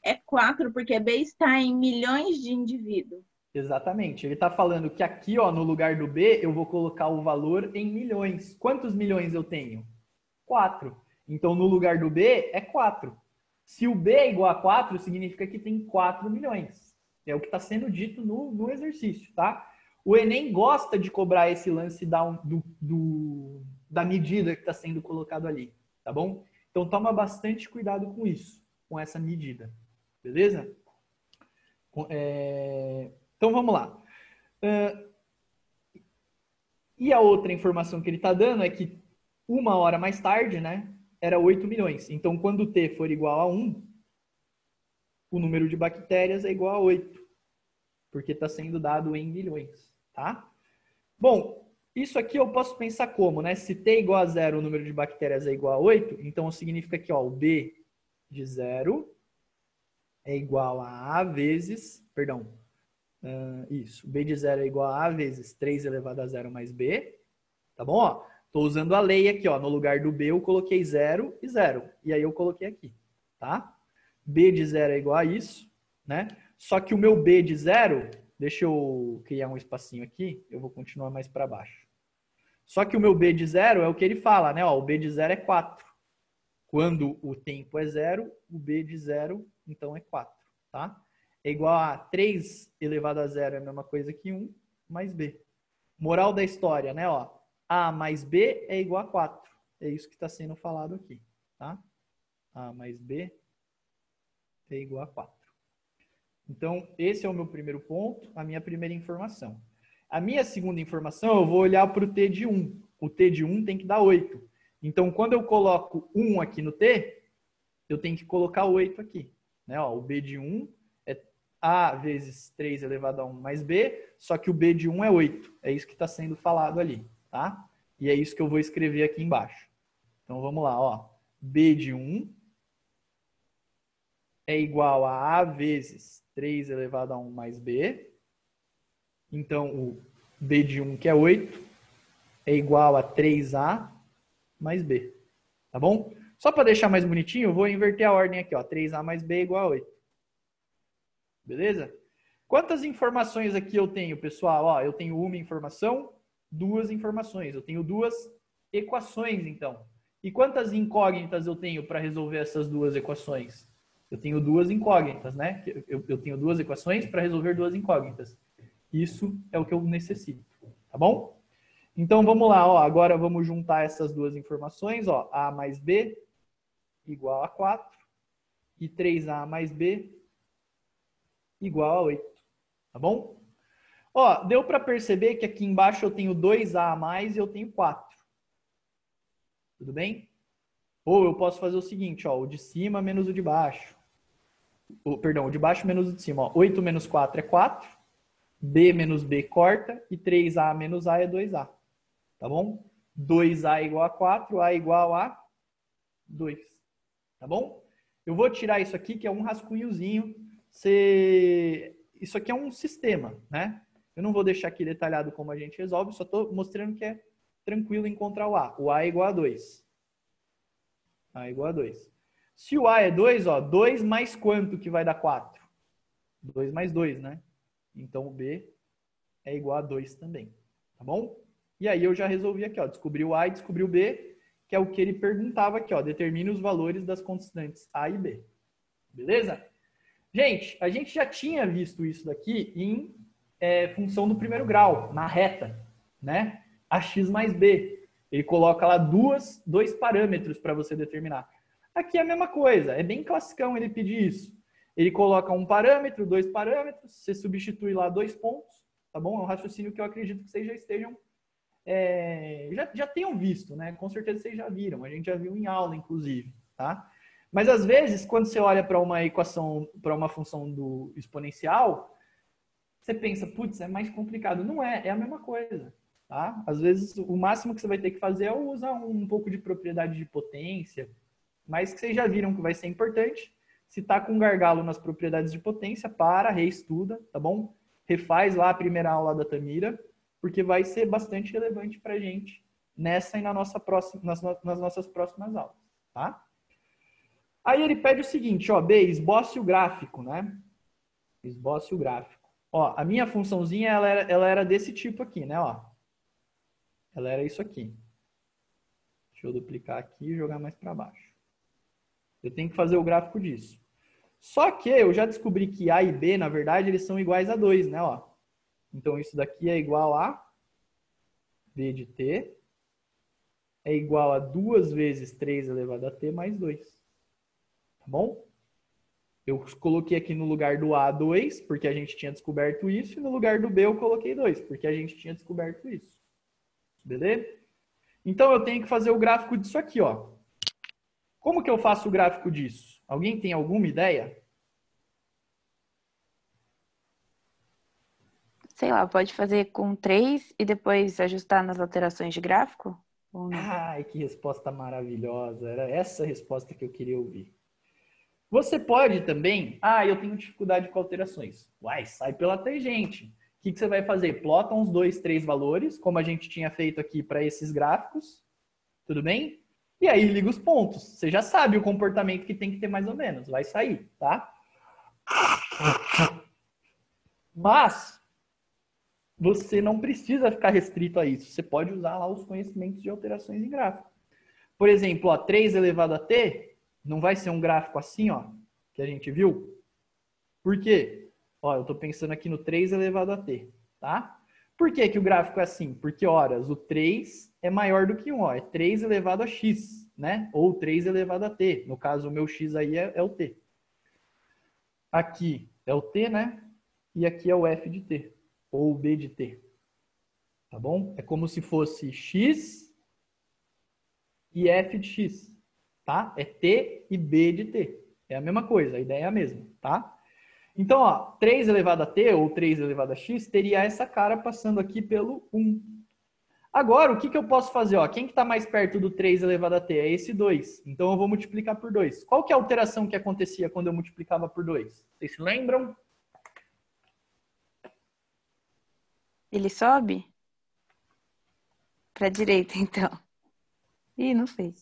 É quatro, porque B está em milhões de indivíduos. Exatamente. Ele está falando que aqui, ó, no lugar do B, eu vou colocar o valor em milhões. Quantos milhões eu tenho? 4. Então, no lugar do B, é 4. Se o B é igual a 4, significa que tem 4 milhões. É o que está sendo dito no, no exercício, tá? O Enem gosta de cobrar esse lance da, do, do, da medida que está sendo colocado ali, tá bom? Então, toma bastante cuidado com isso, com essa medida. Beleza? É... Então, vamos lá. Uh... E a outra informação que ele está dando é que uma hora mais tarde, né, era 8 milhões. Então, quando T for igual a 1, o número de bactérias é igual a 8, porque está sendo dado em milhões, tá? Bom, isso aqui eu posso pensar como, né? Se T é igual a 0, o número de bactérias é igual a 8, então significa que ó, o B de 0 é igual a A vezes, perdão, uh, isso, B de 0 é igual a A vezes 3 elevado a 0 mais B, tá bom? Ó, Estou usando a lei aqui, ó. No lugar do B eu coloquei 0 e 0. E aí eu coloquei aqui, tá? B de 0 é igual a isso, né? Só que o meu B de 0, deixa eu criar um espacinho aqui, eu vou continuar mais para baixo. Só que o meu B de 0 é o que ele fala, né? Ó, o B de 0 é 4. Quando o tempo é 0, o B de 0, então é 4, tá? É igual a 3 elevado a 0 é a mesma coisa que 1 mais B. Moral da história, né? Ó, a mais B é igual a 4. É isso que está sendo falado aqui. Tá? A mais B é igual a 4. Então, esse é o meu primeiro ponto, a minha primeira informação. A minha segunda informação, eu vou olhar para o T de 1. O T de 1 tem que dar 8. Então, quando eu coloco 1 aqui no T, eu tenho que colocar 8 aqui. Né? Ó, o B de 1 é A vezes 3 elevado a 1 mais B, só que o B de 1 é 8. É isso que está sendo falado ali tá? E é isso que eu vou escrever aqui embaixo. Então vamos lá, ó. B de 1 é igual a A vezes 3 elevado a 1 mais B. Então o B de 1, que é 8, é igual a 3A mais B. Tá bom? Só para deixar mais bonitinho, eu vou inverter a ordem aqui, ó. 3A mais B é igual a 8. Beleza? Quantas informações aqui eu tenho, pessoal? Ó, eu tenho uma informação, duas informações. Eu tenho duas equações, então. E quantas incógnitas eu tenho para resolver essas duas equações? Eu tenho duas incógnitas, né? Eu, eu tenho duas equações para resolver duas incógnitas. Isso é o que eu necessito, tá bom? Então vamos lá, ó. Agora vamos juntar essas duas informações, ó. A mais B igual a 4 e 3A mais B igual a 8, tá bom? Ó, deu para perceber que aqui embaixo eu tenho 2A a mais e eu tenho 4. Tudo bem? Ou eu posso fazer o seguinte, ó, o de cima menos o de baixo. O, perdão, o de baixo menos o de cima. Ó. 8 menos 4 é 4. B menos B corta. E 3A menos A é 2A. Tá bom? 2A igual a 4, A igual a 2. Tá bom? Eu vou tirar isso aqui, que é um rascunhozinho. Você... Isso aqui é um sistema, né? Eu não vou deixar aqui detalhado como a gente resolve, só estou mostrando que é tranquilo encontrar o A. O A é igual a 2. A é igual a 2. Se o A é 2, ó, 2 mais quanto que vai dar 4? 2 mais 2, né? Então o B é igual a 2 também. Tá bom? E aí eu já resolvi aqui, ó, descobri o A e descobri o B, que é o que ele perguntava aqui, ó, determine os valores das constantes A e B. Beleza? Gente, a gente já tinha visto isso daqui em é, função do primeiro grau, na reta, né? AX mais B. Ele coloca lá duas, dois parâmetros para você determinar. Aqui é a mesma coisa, é bem classicão ele pedir isso. Ele coloca um parâmetro, dois parâmetros, você substitui lá dois pontos, tá bom? É um raciocínio que eu acredito que vocês já estejam, é, já, já tenham visto, né? Com certeza vocês já viram, a gente já viu em aula, inclusive, tá? Mas às vezes, quando você olha para uma equação, para uma função do exponencial, você pensa, putz, é mais complicado. Não é, é a mesma coisa. Tá? Às vezes, o máximo que você vai ter que fazer é usar um pouco de propriedade de potência, mas que vocês já viram que vai ser importante. Se está com gargalo nas propriedades de potência, para, reestuda, tá bom? Refaz lá a primeira aula da Tamira, porque vai ser bastante relevante para a gente nessa e na nossa próxima, nas, nas nossas próximas aulas, tá? Aí ele pede o seguinte, ó, B, esboce o gráfico, né? Esboce o gráfico. Ó, a minha funçãozinha, ela era, ela era desse tipo aqui, né? Ó. Ela era isso aqui. Deixa eu duplicar aqui e jogar mais para baixo. Eu tenho que fazer o gráfico disso. Só que eu já descobri que A e B, na verdade, eles são iguais a 2, né? Ó. Então, isso daqui é igual a B de T é igual a 2 vezes 3 elevado a T mais 2. Tá bom? Eu coloquei aqui no lugar do A 2, porque a gente tinha descoberto isso, e no lugar do B eu coloquei 2, porque a gente tinha descoberto isso. Beleza? Então eu tenho que fazer o gráfico disso aqui, ó. Como que eu faço o gráfico disso? Alguém tem alguma ideia? Sei lá, pode fazer com 3 e depois ajustar nas alterações de gráfico? Ai, que resposta maravilhosa. Era essa a resposta que eu queria ouvir. Você pode também. Ah, eu tenho dificuldade com alterações. Uai, sai pela tangente. O que, que você vai fazer? Plota uns dois, três valores, como a gente tinha feito aqui para esses gráficos. Tudo bem? E aí liga os pontos. Você já sabe o comportamento que tem que ter mais ou menos. Vai sair, tá? Mas você não precisa ficar restrito a isso. Você pode usar lá os conhecimentos de alterações em gráfico. Por exemplo, ó, 3 elevado a t não vai ser um gráfico assim, ó, que a gente viu. Por quê? Ó, eu estou pensando aqui no 3 elevado a t, tá? Por que, que o gráfico é assim? Porque, horas, o 3 é maior do que 1, ó, é 3 elevado a x, né? Ou 3 elevado a t. No caso, o meu x aí é, é o t. Aqui é o t, né? E aqui é o f de t ou B de T. Tá bom? É como se fosse X e F de X. Tá? É T e B de T. É a mesma coisa, a ideia é a mesma, tá? Então, ó, 3 elevado a t ou 3 elevado a x teria essa cara passando aqui pelo 1. Agora, o que, que eu posso fazer? Ó, quem que está mais perto do 3 elevado a t? É esse 2. Então, eu vou multiplicar por 2. Qual que é a alteração que acontecia quando eu multiplicava por 2? Vocês se lembram? Ele sobe? Pra direita, [laughs] então. Ih, não sei.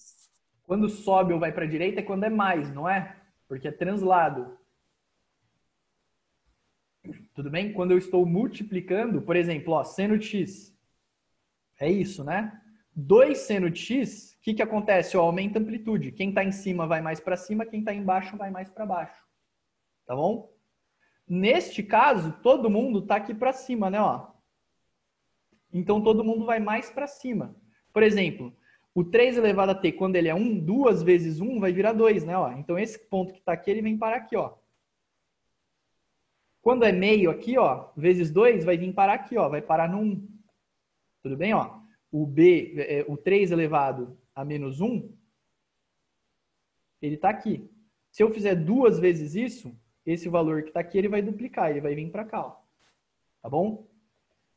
Quando sobe ou vai para a direita é quando é mais, não é? Porque é translado. Tudo bem? Quando eu estou multiplicando, por exemplo, ó, seno x. É isso, né? 2 seno x, o que, que acontece? Aumenta a amplitude. Quem está em cima vai mais para cima, quem está embaixo vai mais para baixo. Tá bom? Neste caso, todo mundo está aqui para cima, né? Ó. Então todo mundo vai mais para cima. Por exemplo, o 3 elevado a t, quando ele é 1, 2 vezes 1 vai virar 2, né? Ó, então esse ponto que está aqui, ele vem parar aqui, ó. Quando é meio aqui, ó, vezes 2 vai vir parar aqui, ó, vai parar no 1. Tudo bem, ó? O b, é, o 3 elevado a menos 1, ele está aqui. Se eu fizer duas vezes isso, esse valor que está aqui, ele vai duplicar, ele vai vir para cá, ó. Tá bom?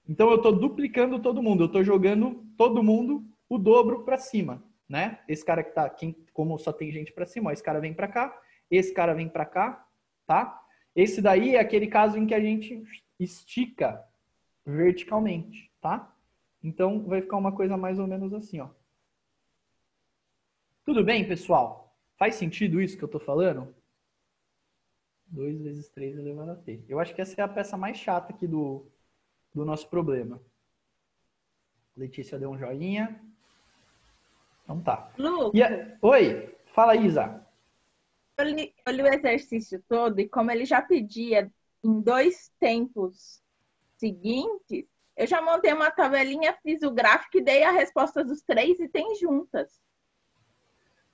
Então eu estou duplicando todo mundo, eu estou jogando todo mundo o dobro para cima, né? Esse cara que tá, quem, como só tem gente para cima, ó, esse cara vem para cá, esse cara vem para cá, tá? Esse daí é aquele caso em que a gente estica verticalmente, tá? Então vai ficar uma coisa mais ou menos assim, ó. Tudo bem, pessoal? Faz sentido isso que eu estou falando? 2 vezes 3 elevado a t. Eu acho que essa é a peça mais chata aqui do, do nosso problema. Letícia deu um joinha. Então tá. Lu, A... Oi, fala Isa. eu li, eu li o exercício todo e como ele já pedia em dois tempos seguintes, eu já montei uma tabelinha, fiz o gráfico e dei a resposta dos três itens juntas.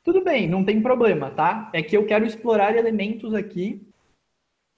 Tudo bem, não tem problema, tá? É que eu quero explorar elementos aqui.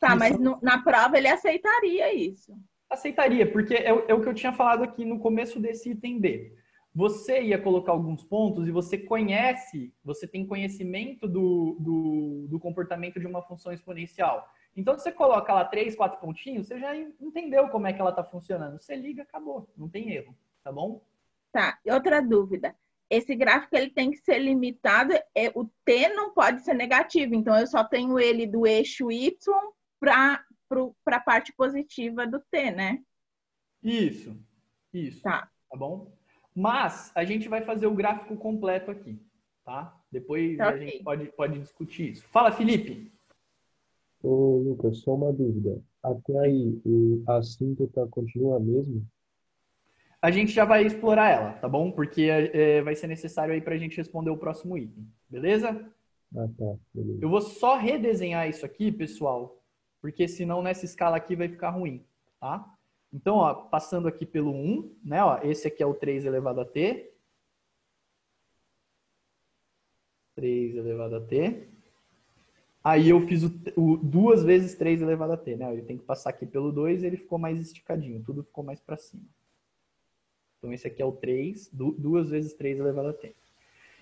Tá, mas no- na prova ele aceitaria isso. Aceitaria, porque é, o- é o que eu tinha falado aqui no começo desse item B. Você ia colocar alguns pontos e você conhece, você tem conhecimento do, do, do comportamento de uma função exponencial. Então, se você coloca lá três, quatro pontinhos, você já entendeu como é que ela está funcionando. Você liga, acabou. Não tem erro, tá bom? Tá, e outra dúvida. Esse gráfico ele tem que ser limitado, é, o t não pode ser negativo, então eu só tenho ele do eixo y para a parte positiva do t, né? Isso, isso. Tá. Tá bom? Mas a gente vai fazer o gráfico completo aqui, tá? Depois a Ok. gente pode, pode discutir isso. Fala, Felipe. Ô, Lucas, só uma dúvida. Até aí, o, a assíntota continua a mesma? A gente já vai explorar ela, tá bom? Porque é, vai ser necessário aí pra gente responder o próximo item, beleza? Ah, tá. Beleza. Eu vou só redesenhar isso aqui, pessoal, porque senão nessa escala aqui vai ficar ruim, tá? Então, ó, passando aqui pelo 1, né, ó, esse aqui é o 3 elevado a t. 3 elevado a t. Aí eu fiz o, o duas vezes 3 elevado a t, né? Ele tem que passar aqui pelo 2 e ele ficou mais esticadinho, tudo ficou mais para cima. Então esse aqui é o 3, du, duas vezes 3 elevado a t.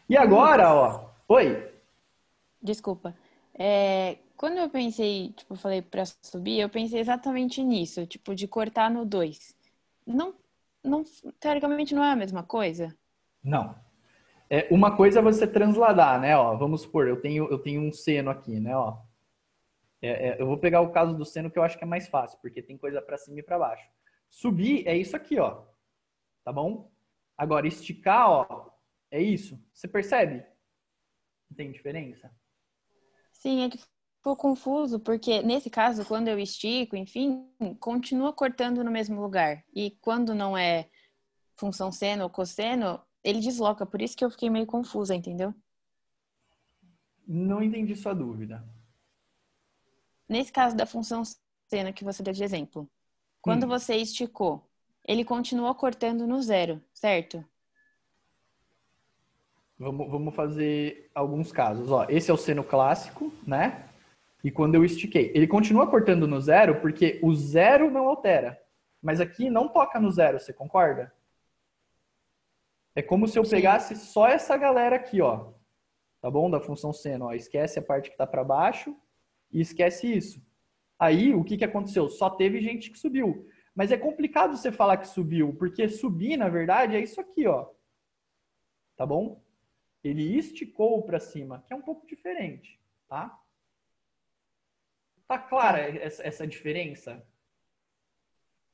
E agora, ó, oi, Desculpa. É, quando eu pensei, tipo, eu falei pra subir, eu pensei exatamente nisso, tipo, de cortar no 2. Não, não, teoricamente não é a mesma coisa? Não. É, uma coisa é você transladar, né? Ó, vamos supor, eu tenho, eu tenho um seno aqui, né? Ó. É, é, eu vou pegar o caso do seno que eu acho que é mais fácil, porque tem coisa para cima e para baixo. Subir é isso aqui, ó. Tá bom? Agora, esticar, ó, é isso. Você percebe? Não tem diferença? Sim, é que ficou confuso, porque nesse caso, quando eu estico, enfim, continua cortando no mesmo lugar. E quando não é função seno ou cosseno, ele desloca. Por isso que eu fiquei meio confusa, entendeu? Não entendi sua dúvida. Nesse caso da função seno que você deu de exemplo, quando Hum. você esticou, ele continuou cortando no zero, certo? Vamos, vamos fazer alguns casos. Ó, esse é o seno clássico, né? E quando eu estiquei, ele continua cortando no zero porque o zero não altera. Mas aqui não toca no zero, você concorda? É como se eu Sim. pegasse só essa galera aqui, ó. Tá bom? Da função seno, ó. Esquece a parte que tá para baixo e esquece isso. Aí, o que que aconteceu? Só teve gente que subiu. Mas é complicado você falar que subiu, porque subir, na verdade, é isso aqui, ó. Tá bom? Ele esticou para cima, que é um pouco diferente, tá? Tá clara essa, essa diferença?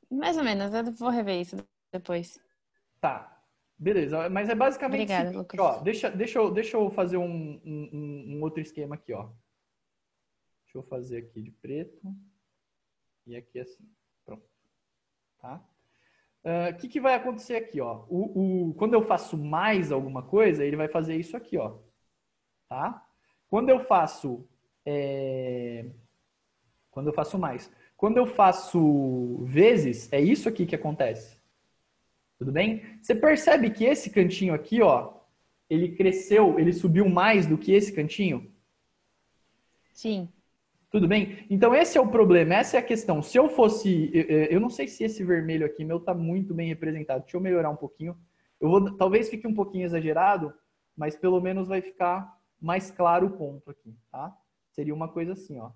Mais ou menos, eu vou rever isso depois. Tá. Beleza, mas é basicamente Obrigada, seguinte, Lucas. ó, deixa, deixa, eu, deixa eu fazer um, um, um- outro esquema aqui, ó. Deixa eu fazer aqui de preto e aqui assim. Pronto. Tá? Ah, O que, que vai acontecer aqui, ó? O, o, quando eu faço mais alguma coisa, ele vai fazer isso aqui, ó. Tá? Quando eu faço é, quando eu faço mais. Quando eu faço vezes, é isso aqui que acontece. Tudo bem? Você percebe que esse cantinho aqui, ó, ele cresceu, ele subiu mais do que esse cantinho? Sim. Tudo bem? Então esse é o problema, essa é a questão. Se eu fosse, eu- não sei se esse vermelho aqui meu tá muito bem representado. Deixa eu melhorar um pouquinho. Eu vou, talvez fique um pouquinho exagerado, mas pelo menos vai ficar mais claro o ponto aqui, tá? Seria uma coisa assim, ó.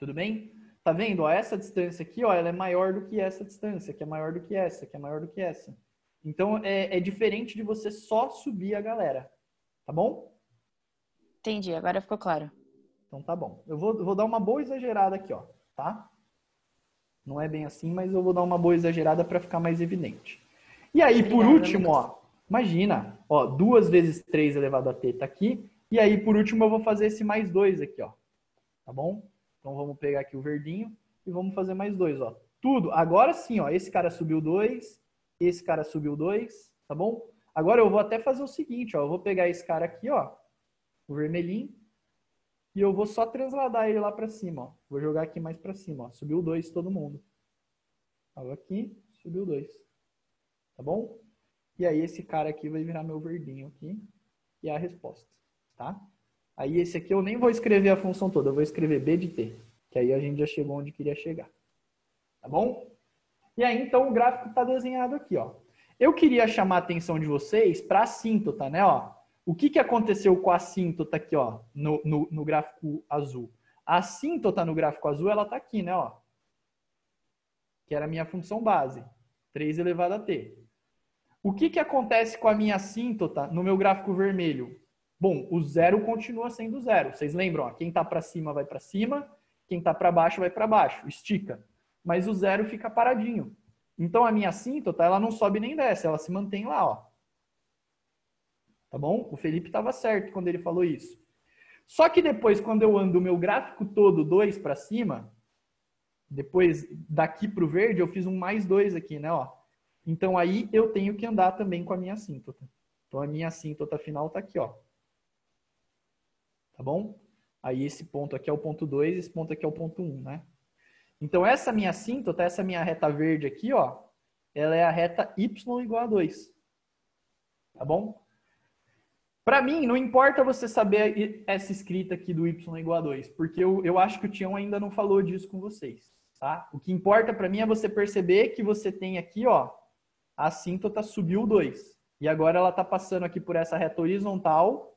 Tudo bem? Tá vendo? Ó, essa distância aqui, ó, ela é maior do que essa distância, que é maior do que essa, que é maior do que essa. Então é, é diferente de você só subir a galera, tá bom? Entendi, agora ficou claro. Então tá bom. Eu vou, vou dar uma boa exagerada aqui, ó, tá? Não é bem assim, mas eu vou dar uma boa exagerada para ficar mais evidente. E aí, por Obrigada, último, ó, imagina, ó, duas vezes 3 elevado a t tá aqui. E aí, por último, eu vou fazer esse mais dois aqui, ó. Tá bom? Então vamos pegar aqui o verdinho e vamos fazer mais dois, ó. Tudo. Agora sim, ó, esse cara subiu dois, esse cara subiu dois, tá bom? Agora eu vou até fazer o seguinte, ó, eu vou pegar esse cara aqui, ó, o vermelhinho, e eu vou só transladar ele lá pra cima, ó. Vou jogar aqui mais pra cima, ó. Subiu dois todo mundo. Tava aqui, subiu dois. Tá bom? E aí esse cara aqui vai virar meu verdinho aqui. E é a resposta, tá? Aí esse aqui eu nem vou escrever a função toda, eu vou escrever B de T. Que aí a gente já chegou onde queria chegar. Tá bom? E aí então o gráfico tá desenhado aqui, ó. Eu queria chamar a atenção de vocês para a assíntota, né, ó? O que, que aconteceu com a assíntota aqui, ó, no, no, no gráfico azul? A assíntota no gráfico azul, ela tá aqui, né, ó. Que era a minha função base, 3 elevado a t. O que, que acontece com a minha assíntota no meu gráfico vermelho? Bom, o zero continua sendo zero. Vocês lembram? Ó, quem tá para cima vai para cima, quem tá para baixo vai para baixo, estica. Mas o zero fica paradinho. Então a minha assíntota, ela não sobe nem desce, ela se mantém lá, ó. Tá bom? O Felipe estava certo quando ele falou isso. Só que depois, quando eu ando o meu gráfico todo 2 para cima, depois daqui para o verde, eu fiz um mais 2 aqui, né? Ó. Então aí eu tenho que andar também com a minha assíntota. Então a minha assíntota final está aqui, ó. Tá bom? Aí esse ponto aqui é o ponto 2, esse ponto aqui é o ponto 1, um, né? Então essa minha assíntota, essa minha reta verde aqui, ó, ela é a reta y igual a 2. Tá bom? Para mim, não importa você saber essa escrita aqui do y igual a 2, porque eu, eu acho que o Tião ainda não falou disso com vocês. Tá? O que importa para mim é você perceber que você tem aqui, ó, a assíntota subiu 2. E agora ela está passando aqui por essa reta horizontal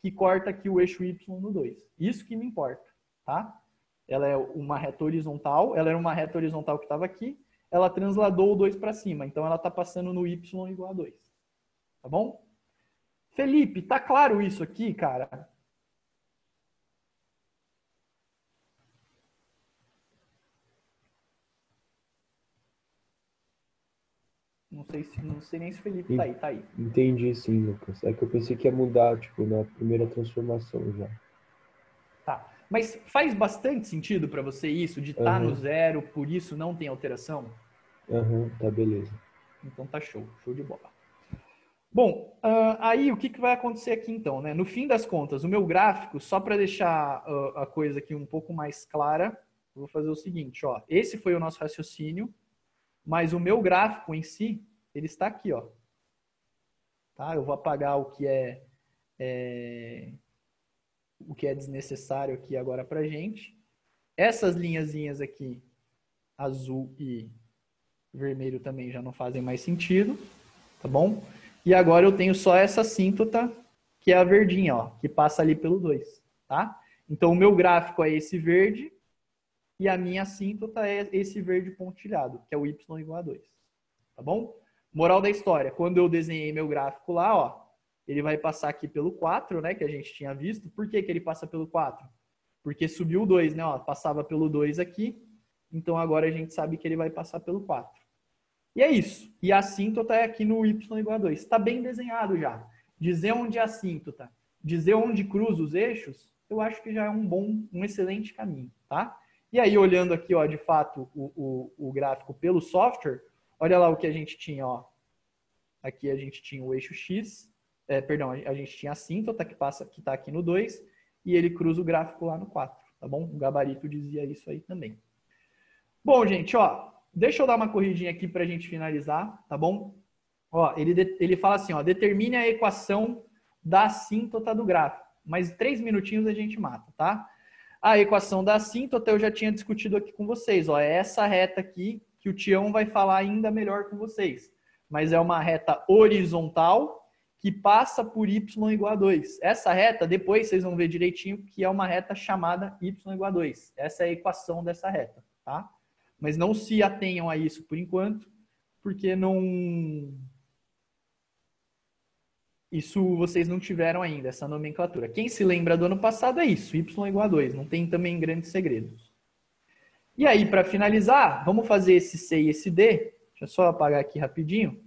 que corta aqui o eixo y no 2. Isso que me importa, tá? Ela é uma reta horizontal, ela era uma reta horizontal que estava aqui, ela transladou o 2 para cima, então ela está passando no y igual a 2. Tá bom? Felipe, tá claro isso aqui, cara? Não sei, se, não sei nem se o Felipe tá aí, tá aí. Entendi sim, Lucas. É que eu pensei que ia mudar, tipo, na primeira transformação já. Tá. Mas faz bastante sentido para você isso, de estar tá Uhum. no zero, por isso não tem alteração? Aham, tá beleza. Então tá show, show de bola. Bom, ah, aí o que, que vai acontecer aqui então, né? No fim das contas, o meu gráfico, só para deixar ah, a coisa aqui um pouco mais clara, eu vou fazer o seguinte, ó. Esse foi o nosso raciocínio, mas o meu gráfico em si, ele está aqui, ó. Tá? Eu vou apagar o que é, é o que é desnecessário aqui agora pra gente. Essas linhazinhas aqui, azul e vermelho também já não fazem mais sentido, tá bom? E agora eu tenho só essa assíntota, que é a verdinha, ó, que passa ali pelo 2, tá? Então o meu gráfico é esse verde e a minha assíntota é esse verde pontilhado, que é o y igual a 2, tá bom? Moral da história, quando eu desenhei meu gráfico lá, ó, ele vai passar aqui pelo 4, né, que a gente tinha visto. Por que, que ele passa pelo 4? Porque subiu o 2, né, ó, passava pelo 2 aqui, então agora a gente sabe que ele vai passar pelo 4. E é isso. E a assíntota é aqui no y igual a 2. Está bem desenhado já. Dizer onde é assíntota, dizer onde cruza os eixos, eu acho que já é um bom, um excelente caminho, tá? E aí, olhando aqui, ó, de fato, o, o, o gráfico pelo software, olha lá o que a gente tinha, ó. Aqui a gente tinha o eixo X, é, perdão, a gente tinha a assíntota que passa, que está aqui no 2, e ele cruza o gráfico lá no 4, tá bom? O gabarito dizia isso aí também. Bom, gente, ó, deixa eu dar uma corridinha aqui para a gente finalizar, tá bom? Ó, ele, ele fala assim, ó, determine a equação da assíntota do gráfico. Mais três minutinhos a gente mata, tá? A equação da assíntota eu já tinha discutido aqui com vocês, ó, é essa reta aqui que o Tião vai falar ainda melhor com vocês. Mas é uma reta horizontal que passa por y igual a 2. Essa reta, depois vocês vão ver direitinho que é uma reta chamada y igual a 2. Essa é a equação dessa reta, tá? Mas não se atenham a isso por enquanto, porque não. Isso vocês não tiveram ainda, essa nomenclatura. Quem se lembra do ano passado é isso, y igual a 2. Não tem também grandes segredos. E aí, para finalizar, vamos fazer esse C e esse D. Deixa eu só apagar aqui rapidinho.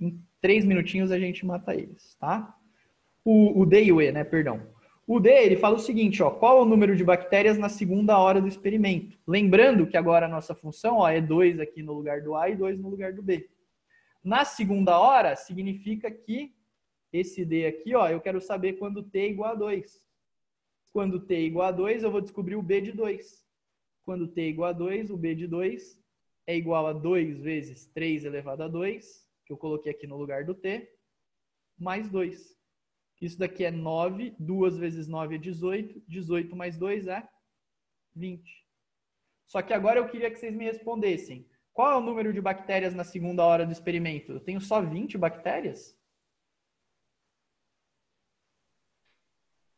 Em três minutinhos a gente mata eles, tá? O, o D e o E, né? Perdão. O D, ele fala o seguinte, ó, qual é o número de bactérias na segunda hora do experimento? Lembrando que agora a nossa função, ó, é 2 aqui no lugar do A e 2 no lugar do B. Na segunda hora, significa que esse D aqui, ó, eu quero saber quando T é igual a 2. Quando T é igual a 2, eu vou descobrir o B de 2. Quando T é igual a 2, o B de 2 é igual a 2 vezes 3 elevado a 2, que eu coloquei aqui no lugar do T, mais 2. Isso daqui é 9, 2 vezes 9 é 18, 18 mais 2 é 20. Só que agora eu queria que vocês me respondessem. Qual é o número de bactérias na segunda hora do experimento? Eu tenho só 20 bactérias?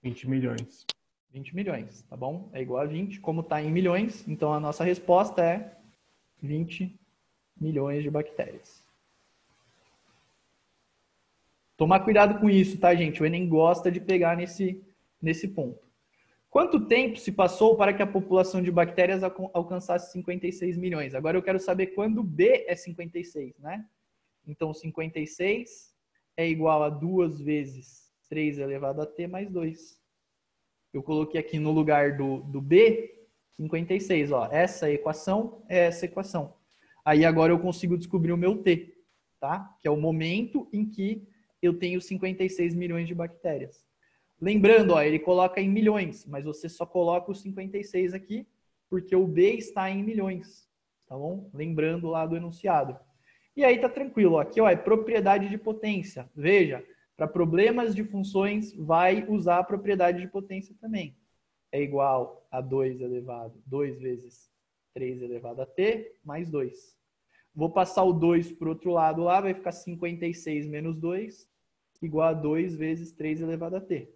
20 milhões. 20 milhões, tá bom? É igual a 20, como está em milhões, então a nossa resposta é 20 milhões de bactérias. Tomar cuidado com isso, tá, gente? O Enem gosta de pegar nesse, nesse ponto. Quanto tempo se passou para que a população de bactérias alcan- alcançasse 56 milhões? Agora eu quero saber quando B é 56, né? Então 56 é igual a 2 vezes 3 elevado a t mais 2. eu coloquei aqui no lugar do, do B 56, ó. Essa equação é essa equação. Aí agora eu consigo descobrir o meu T, tá? Que é o momento em que eu tenho 56 milhões de bactérias. Lembrando, ó, ele coloca em milhões, mas você só coloca os 56 aqui, porque o B está em milhões, tá bom? Lembrando lá do enunciado. E aí tá tranquilo, aqui ó, é propriedade de potência. Veja, para problemas de funções, vai usar a propriedade de potência também. É igual a 2 elevado, 2 vezes 3 elevado a t, mais 2. Vou passar o 2 para o outro lado lá, vai ficar 56 menos 2, igual a 2 vezes 3 elevado a t.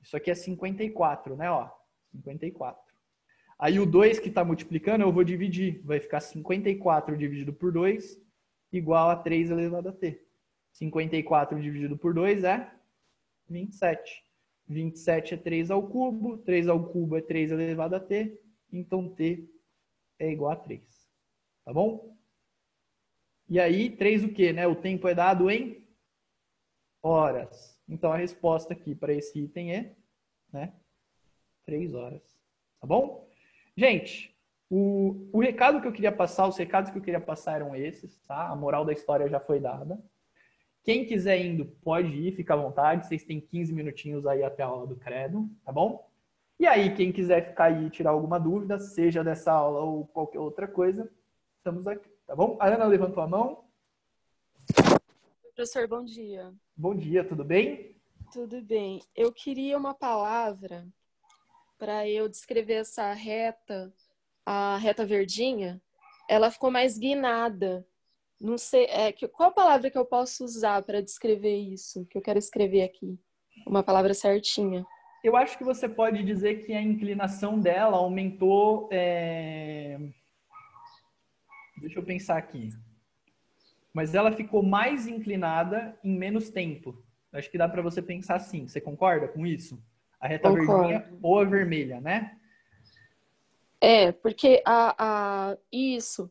Isso aqui é 54, né? Ó, 54. Aí o 2 que está multiplicando, eu vou dividir. Vai ficar 54 dividido por 2, igual a 3 elevado a t. 54 dividido por 2 é 27. 27 é 3 ao cubo, 3 ao cubo é 3 elevado a t, então t é igual a 3. Tá bom? E aí, 3 o quê? Né? O tempo é dado em horas. Então, a resposta aqui para esse item é né, 3 horas. Tá bom? Gente, o, o recado que eu queria passar, os recados que eu queria passar eram esses, tá? A moral da história já foi dada. Quem quiser indo, pode ir, fica à vontade. Vocês têm 15 minutinhos aí até a aula do credo, tá bom? E aí, quem quiser ficar aí e tirar alguma dúvida, seja dessa aula ou qualquer outra coisa, estamos aqui, tá bom? A Ana levantou a mão. Professor, bom dia. Bom dia, tudo bem? Tudo bem. Eu queria uma palavra para eu descrever essa reta, a reta verdinha. Ela ficou mais guinada. Não sei, é, que, qual a palavra que eu posso usar para descrever isso? Que eu quero escrever aqui. Uma palavra certinha. Eu acho que você pode dizer que a inclinação dela aumentou. É... Deixa eu pensar aqui mas ela ficou mais inclinada em menos tempo. Acho que dá para você pensar assim. Você concorda com isso? A reta Concordo. verdinha ou a vermelha, né? É, porque a, a isso,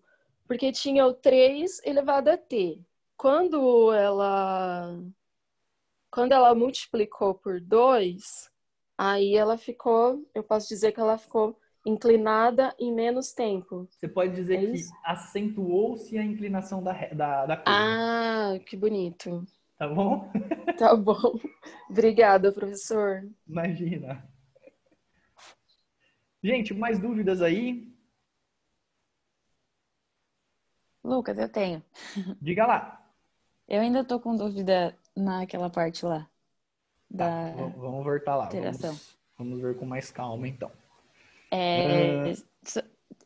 porque tinha o 3 elevado a t. Quando ela quando ela multiplicou por 2, aí ela ficou, eu posso dizer que ela ficou inclinada em menos tempo. Você pode dizer É que acentuou-se a inclinação da, da, da curva. Ah, que bonito. Tá bom? [laughs] Tá bom. Obrigada, professor. Imagina. Gente, mais dúvidas aí? Lucas, eu tenho. Diga lá. Eu ainda tô com dúvida naquela parte lá. Da... V- Vamos voltar lá. Vamos, vamos ver com mais calma, então. É, so-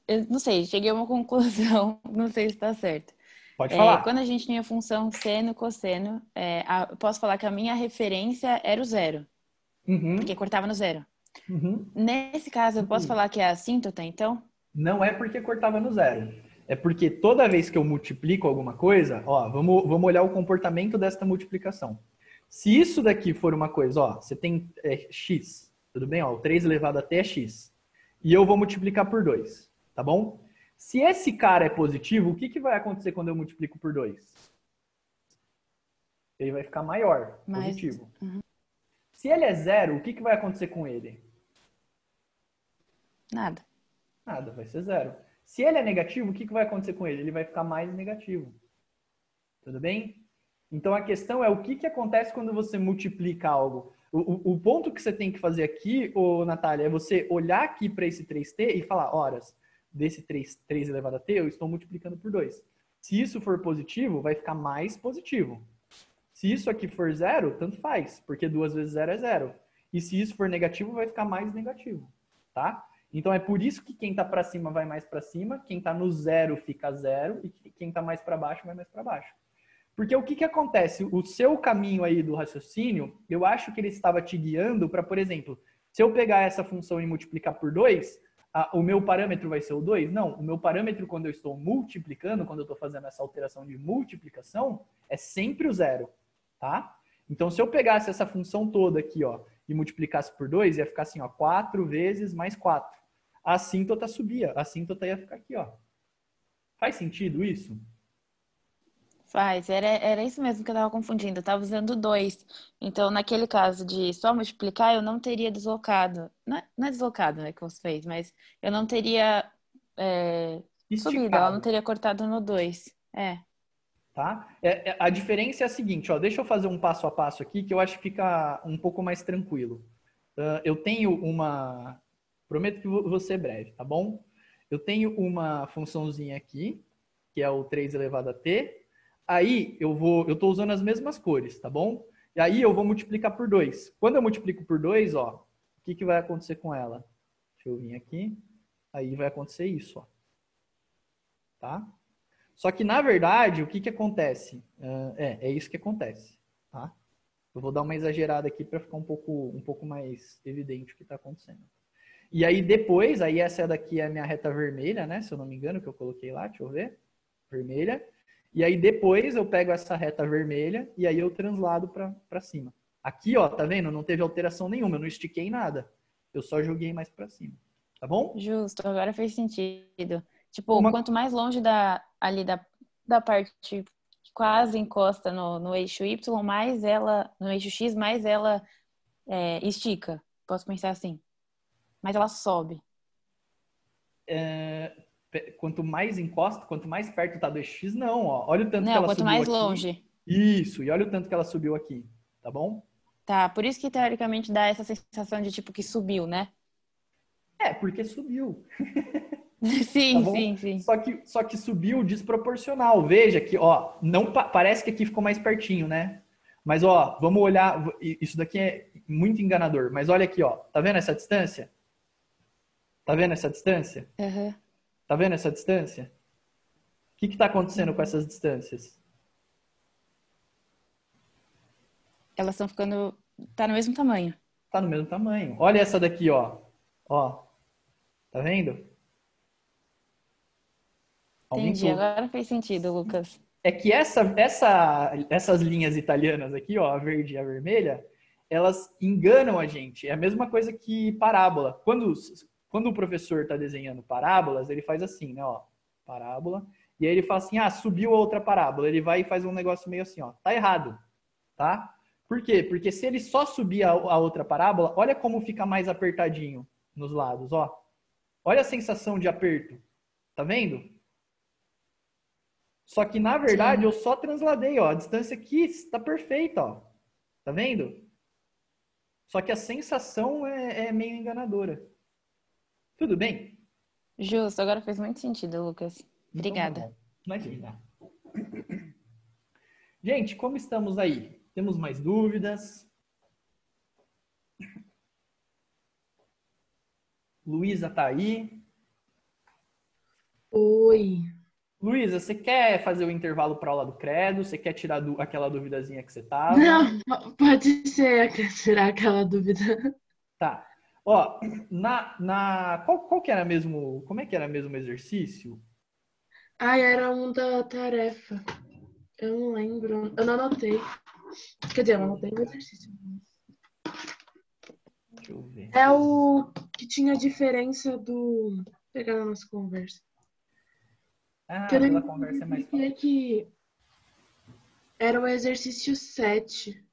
Eu não sei, cheguei a uma [laughs] conclusão, não sei se está certo. Pode É, falar. quando a gente tinha função seno, cosseno, é, a- posso falar que a minha referência era o zero, Uhum, porque cortava no zero. uhum. Nesse caso, eu posso Uhum. falar que é assíntota, então? Não é porque cortava no zero. É porque toda vez que eu multiplico alguma coisa, ó, vamos, vamos olhar o comportamento desta multiplicação. Se isso daqui for uma coisa, ó, você tem é, x, tudo bem? Ó, o 3 elevado a t é x. E eu vou multiplicar por 2, tá bom? Se esse cara é positivo, o que, que vai acontecer quando eu multiplico por 2? Ele vai ficar maior, Mais- positivo. Se ele é zero, o que, que vai acontecer com ele? Nada. Nada, vai ser zero. Se ele é negativo, o que, que vai acontecer com ele? Ele vai ficar mais negativo. Tudo bem? Então a questão é o que, que acontece quando você multiplica algo. O, o- o ponto que você tem que fazer aqui, ô, Natália, é você olhar aqui para esse 3t e falar, horas, desse 3, 3 elevado a t, eu estou multiplicando por 2. Se isso for positivo, vai ficar mais positivo. Se isso aqui for zero, tanto faz, porque duas vezes zero é zero. E se isso for negativo, vai ficar mais negativo, tá? Então é por isso que quem está para cima vai mais para cima, quem está no zero fica zero e que- quem está mais para baixo vai mais para baixo. Porque o que, que acontece? O seu caminho aí do raciocínio, eu acho que ele estava te guiando para, por exemplo, se eu pegar essa função e multiplicar por 2, o meu parâmetro vai ser o 2? Não, o meu parâmetro quando eu estou multiplicando, quando eu estou fazendo essa alteração de multiplicação, é sempre o zero, tá? Então, se eu pegasse essa função toda aqui, ó, e multiplicasse por 2, ia ficar assim, ó, 4 vezes mais 4. A assíntota subia, a assíntota ia ficar aqui, ó. Faz sentido isso? Faz, era, era isso mesmo que eu tava confundindo. Eu tava usando dois. Então, naquele caso de só multiplicar, eu não teria deslocado. Não é, não é deslocado, né, que você fez, mas eu não teria é, subido, ela não teria cortado no dois. É. tá? É- é- a diferença é a seguinte, ó, deixa eu fazer um passo a passo aqui que eu acho que fica um pouco mais tranquilo. Ah, eu tenho uma, prometo que vou ser breve, tá bom? Eu tenho uma funçãozinha aqui, que é o 3 elevado a t. Aí eu vou, eu tô usando as mesmas cores, tá bom? E aí eu vou multiplicar por 2. Quando eu multiplico por 2, ó, o que, que vai acontecer com ela? Deixa eu vir aqui. Aí vai acontecer isso, ó. Tá? Só que, na verdade, o que, que acontece? É, é isso que acontece, tá? Eu vou dar uma exagerada aqui para ficar um pouco, um pouco mais evidente o que está acontecendo. E aí depois, aí essa daqui é a minha reta vermelha, né? Se eu não me engano, que eu coloquei lá, deixa eu ver. Vermelha. E aí depois eu pego essa reta vermelha e aí eu translado para cima. Aqui, ó, tá vendo? Não teve alteração nenhuma, eu não estiquei nada. Eu só joguei mais para cima. Tá bom? Justo, agora fez sentido. Tipo, Uma- quanto mais longe da, ali da, da parte que quase encosta no, no eixo Y, mais ela, no eixo X, mais ela é, estica. Posso pensar assim. Mais ela sobe. É, quanto mais encosta, quanto mais perto tá do X, não, ó. Olha o tanto que Não, ela quanto subiu mais aqui. longe. Isso, e olha o tanto que ela subiu aqui, tá bom? Tá, por isso que teoricamente dá essa sensação de tipo que subiu, né? É, porque subiu. [laughs] sim, Tá sim, sim. Só que, só que subiu desproporcional. Veja que, ó, não pa- parece que aqui ficou mais pertinho, né? Mas, ó, vamos olhar. Isso daqui é muito enganador. Mas olha aqui, ó. Tá vendo essa distância? Tá vendo essa distância? Aham. Tá vendo essa distância? O que que tá acontecendo com essas distâncias? Elas estão ficando. Tá no mesmo tamanho. Tá no mesmo tamanho. Olha essa daqui, ó. Ó. Tá vendo? Entendi, Aumentou. agora fez sentido, Lucas. É que essa, essa, essas linhas italianas aqui, ó, a verde e a vermelha, elas enganam a gente. É a mesma coisa que parábola. Quando, quando o professor está desenhando parábolas, ele faz assim, né, ó, parábola. E aí ele fala assim, ah, subiu a outra parábola. Ele vai e faz um negócio meio assim, ó, tá errado, tá? Por quê? Porque se ele só subir a, a outra parábola, olha como fica mais apertadinho nos lados, ó. Olha a sensação de aperto. Tá vendo? Só que, na verdade, eu só transladei, ó. A distância aqui está perfeita, ó. Tá vendo? Só que a sensação é, é meio enganadora. Tudo bem? Justo, agora fez muito sentido, Lucas. Obrigada. Então, tá bom. Imagina. [clears throat] Gente, como estamos aí? Temos mais dúvidas? Luísa tá aí. Oi. Luísa, você quer fazer o intervalo para aula do credo? Você quer tirar du- aquela duvidazinha que você tava? Não, pode ser que tirar aquela dúvida. Tá. Ó, na, na qual, qual que era mesmo, como é que era mesmo o exercício? Ai, era um da tarefa. Eu não lembro. Eu não anotei. Quer dizer, eu não anotei no exercício. Deixa eu ver. É o que tinha a diferença do. Pegar na nossa conversa. Ah, Que eu pela conversa é mais é que era o exercício 7.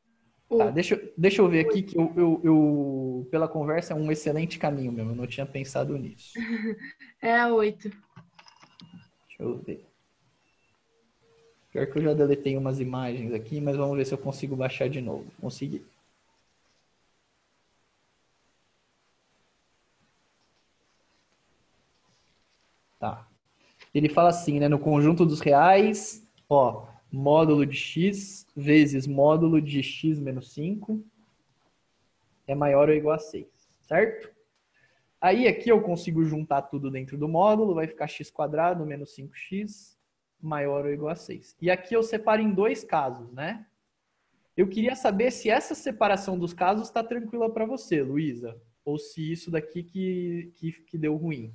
Tá, deixa, eu- deixa eu ver aqui que eu, eu, eu- pela conversa é um excelente caminho mesmo. Eu não tinha pensado nisso. [laughs] É a 8. Deixa eu ver. Pior que eu já deletei umas imagens aqui, mas vamos ver se eu consigo baixar de novo. Consegui. Tá. Ele fala assim, né? No conjunto dos reais, ó, módulo de x vezes módulo de x menos 5 é maior ou igual a 6, certo? Aí aqui eu consigo juntar tudo dentro do módulo, vai ficar x quadrado menos 5x maior ou igual a 6. E aqui eu separo em dois casos, né? Eu queria saber se essa separação dos casos está tranquila para você, Luísa, ou se isso daqui que, que, que deu ruim.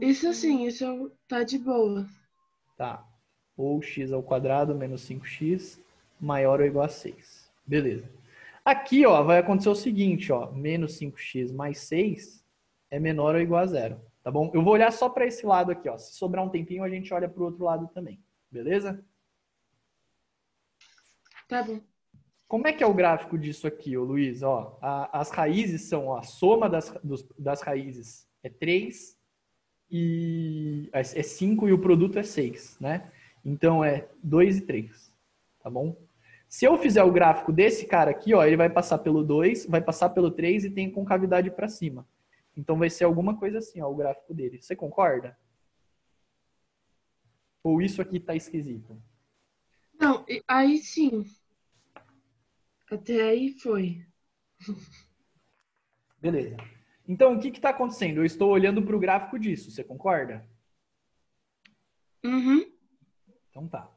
Isso assim, isso tá de boa. Tá. Ou x ao quadrado menos 5x maior ou igual a 6. Beleza. Aqui, ó, vai acontecer o seguinte, ó, menos 5x mais 6 é menor ou igual a zero, tá bom? Eu vou olhar só para esse lado aqui, ó. Se sobrar um tempinho, a gente olha para o outro lado também, beleza? Tá bom. Como é que é o gráfico disso aqui, ô Luiz? Ó, a- as raízes são, ó, a soma das, dos- das raízes é 3 e é 5 e o produto é 6, né? Então é 2 e 3, tá bom? Se eu fizer o gráfico desse cara aqui, ó, ele vai passar pelo 2, vai passar pelo 3 e tem concavidade para cima. Então vai ser alguma coisa assim, ó, o gráfico dele. Você concorda? Ou isso aqui tá esquisito? Não, aí sim. Até aí foi. [laughs] Beleza. Então, o que está acontecendo? Eu estou olhando para o gráfico disso, você concorda? Uhum. Então tá.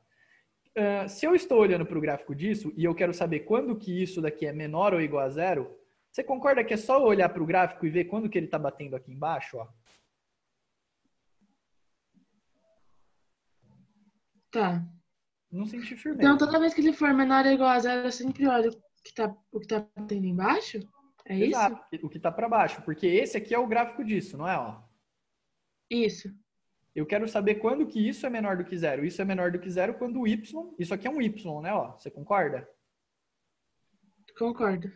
Ah, se eu estou olhando para o gráfico disso e eu quero saber quando que isso daqui é menor ou igual a zero, você concorda que é só olhar para o gráfico e ver quando que ele está batendo aqui embaixo? Ó? Tá. Não senti firmeza. Então, toda vez que ele for menor ou igual a zero, eu sempre olho o que tá, que tá batendo embaixo? É isso? Exato, o que está para baixo, porque esse aqui é o gráfico disso, não é? Ó? Isso. Eu quero saber quando que isso é menor do que zero. Isso é menor do que zero quando o y, isso aqui é um y, né? Ó, você concorda? Concordo.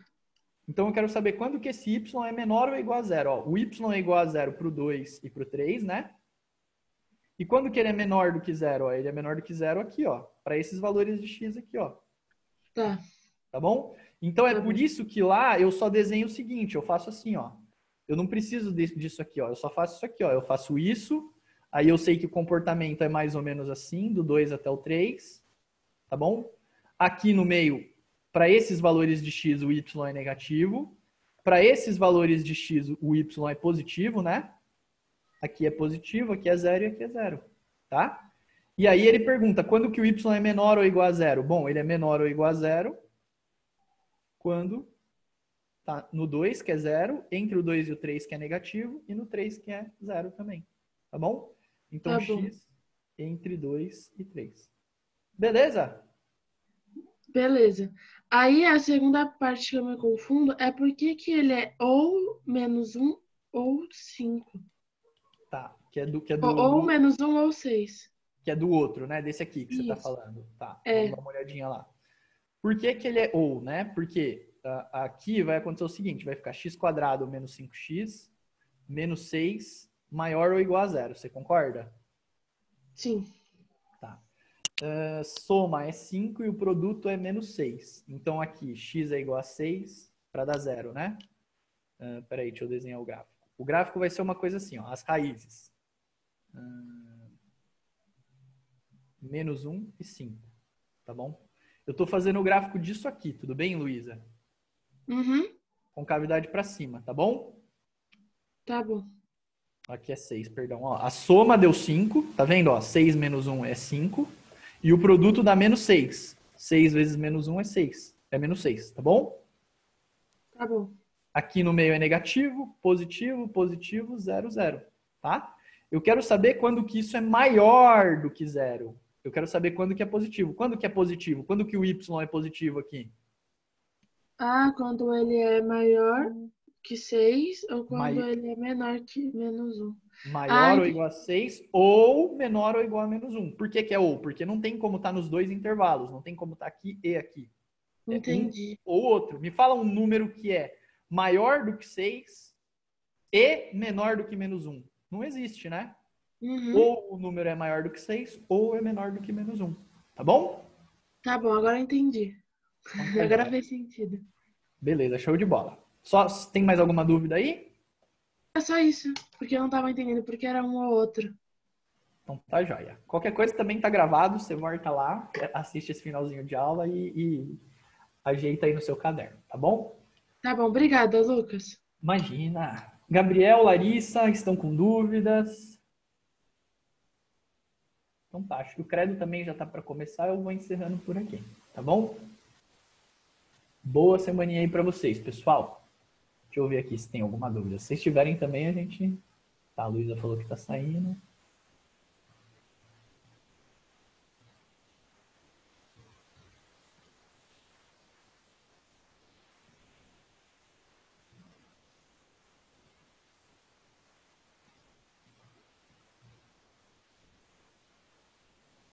Então eu quero saber quando que esse y é menor ou igual a zero. Ó, o y é igual a zero para o 2 e para o 3, né? E quando que ele é menor do que zero? Ó, ele é menor do que zero aqui, ó, para esses valores de x aqui, ó. Tá. Tá bom? Então é Tá por bom. isso que lá eu só desenho o seguinte, eu faço assim, ó. Eu não preciso disso aqui, ó. Eu só faço isso aqui, ó. Eu faço isso, aí eu sei que o comportamento é mais ou menos assim, do 2 até o 3, tá bom? Aqui no meio, para esses valores de x, o y é negativo. Para esses valores de x, o y é positivo, né? Aqui é positivo, aqui é zero e aqui é zero, tá? E aí ele pergunta, quando que o y é menor ou igual a zero? Bom, ele é menor ou igual a zero quando tá no 2, que é zero, entre o 2 e o 3, que é negativo, e no 3, que é zero também. Tá bom? Então, Tá x entre 2 e 3. Beleza? Beleza. Aí a segunda parte que eu me confundo é por que que ele é ou menos um ou cinco. Tá. Que é do, que é do, Ou, do- menos um ou seis. que é do outro, né? Desse aqui que você tá Isso. falando. Tá. É. Vamos dar uma olhadinha lá. Por que que ele é ou, né? Porque ah, aqui vai acontecer o seguinte, vai ficar x quadrado menos 5x menos 6 maior ou igual a zero. Você concorda? Sim. Ah, soma é 5 e o produto é menos 6. Então aqui, x é igual a 6 para dar zero, né? Ah, peraí, deixa eu desenhar o gráfico. O gráfico vai ser uma coisa assim, ó, as raízes. Ah, menos 1 e 5, tá bom? Eu estou fazendo o gráfico disso aqui, tudo bem, Luísa? Uhum. Com cavidade para cima, tá bom? Tá bom. Aqui é 6, perdão. Ó, a soma deu 5, tá vendo? Ó, 6 menos 1 é 5. E o produto dá menos 6. 6 vezes menos 1 é 6. É menos 6, tá bom? Tá bom. Aqui no meio é negativo, positivo, positivo, 0, 0. Tá? Eu quero saber quando que isso é maior do que zero. Eu quero saber quando que é positivo. Quando que é positivo? Quando que o y é positivo aqui? Ah, quando ele é maior que seis ou quando Mai- ele é menor que menos um. Maior Ai, ou igual a 6 ou menor ou igual a menos 1. Por que, que é ou? Porque não tem como estar nos dois intervalos. Não tem como estar aqui e aqui. É um Entendi. ou outro. Me fala um número que é maior do que 6 e menor do que menos 1. Não existe, né? Uhum. Ou o número é maior do que 6 ou é menor do que menos 1. Tá bom? Tá bom, agora eu entendi. Então, tá [laughs] Agora fez sentido. Beleza, show de bola. Só tem mais alguma dúvida aí? É só isso, porque eu não tava entendendo porque era um ou outro. Então tá jóia. Qualquer coisa também tá gravado, você volta lá, assiste esse finalzinho de aula e, e ajeita aí no seu caderno, tá bom? Tá bom, obrigada, Lucas. Imagina. Gabriel, Larissa, estão com dúvidas? Então tá, acho que o credo também já tá para começar, eu vou encerrando por aqui, tá bom? Boa semaninha aí para vocês, pessoal. Deixa eu ver aqui se tem alguma dúvida. Se tiverem também, a gente. Tá, a Luísa falou que tá saindo.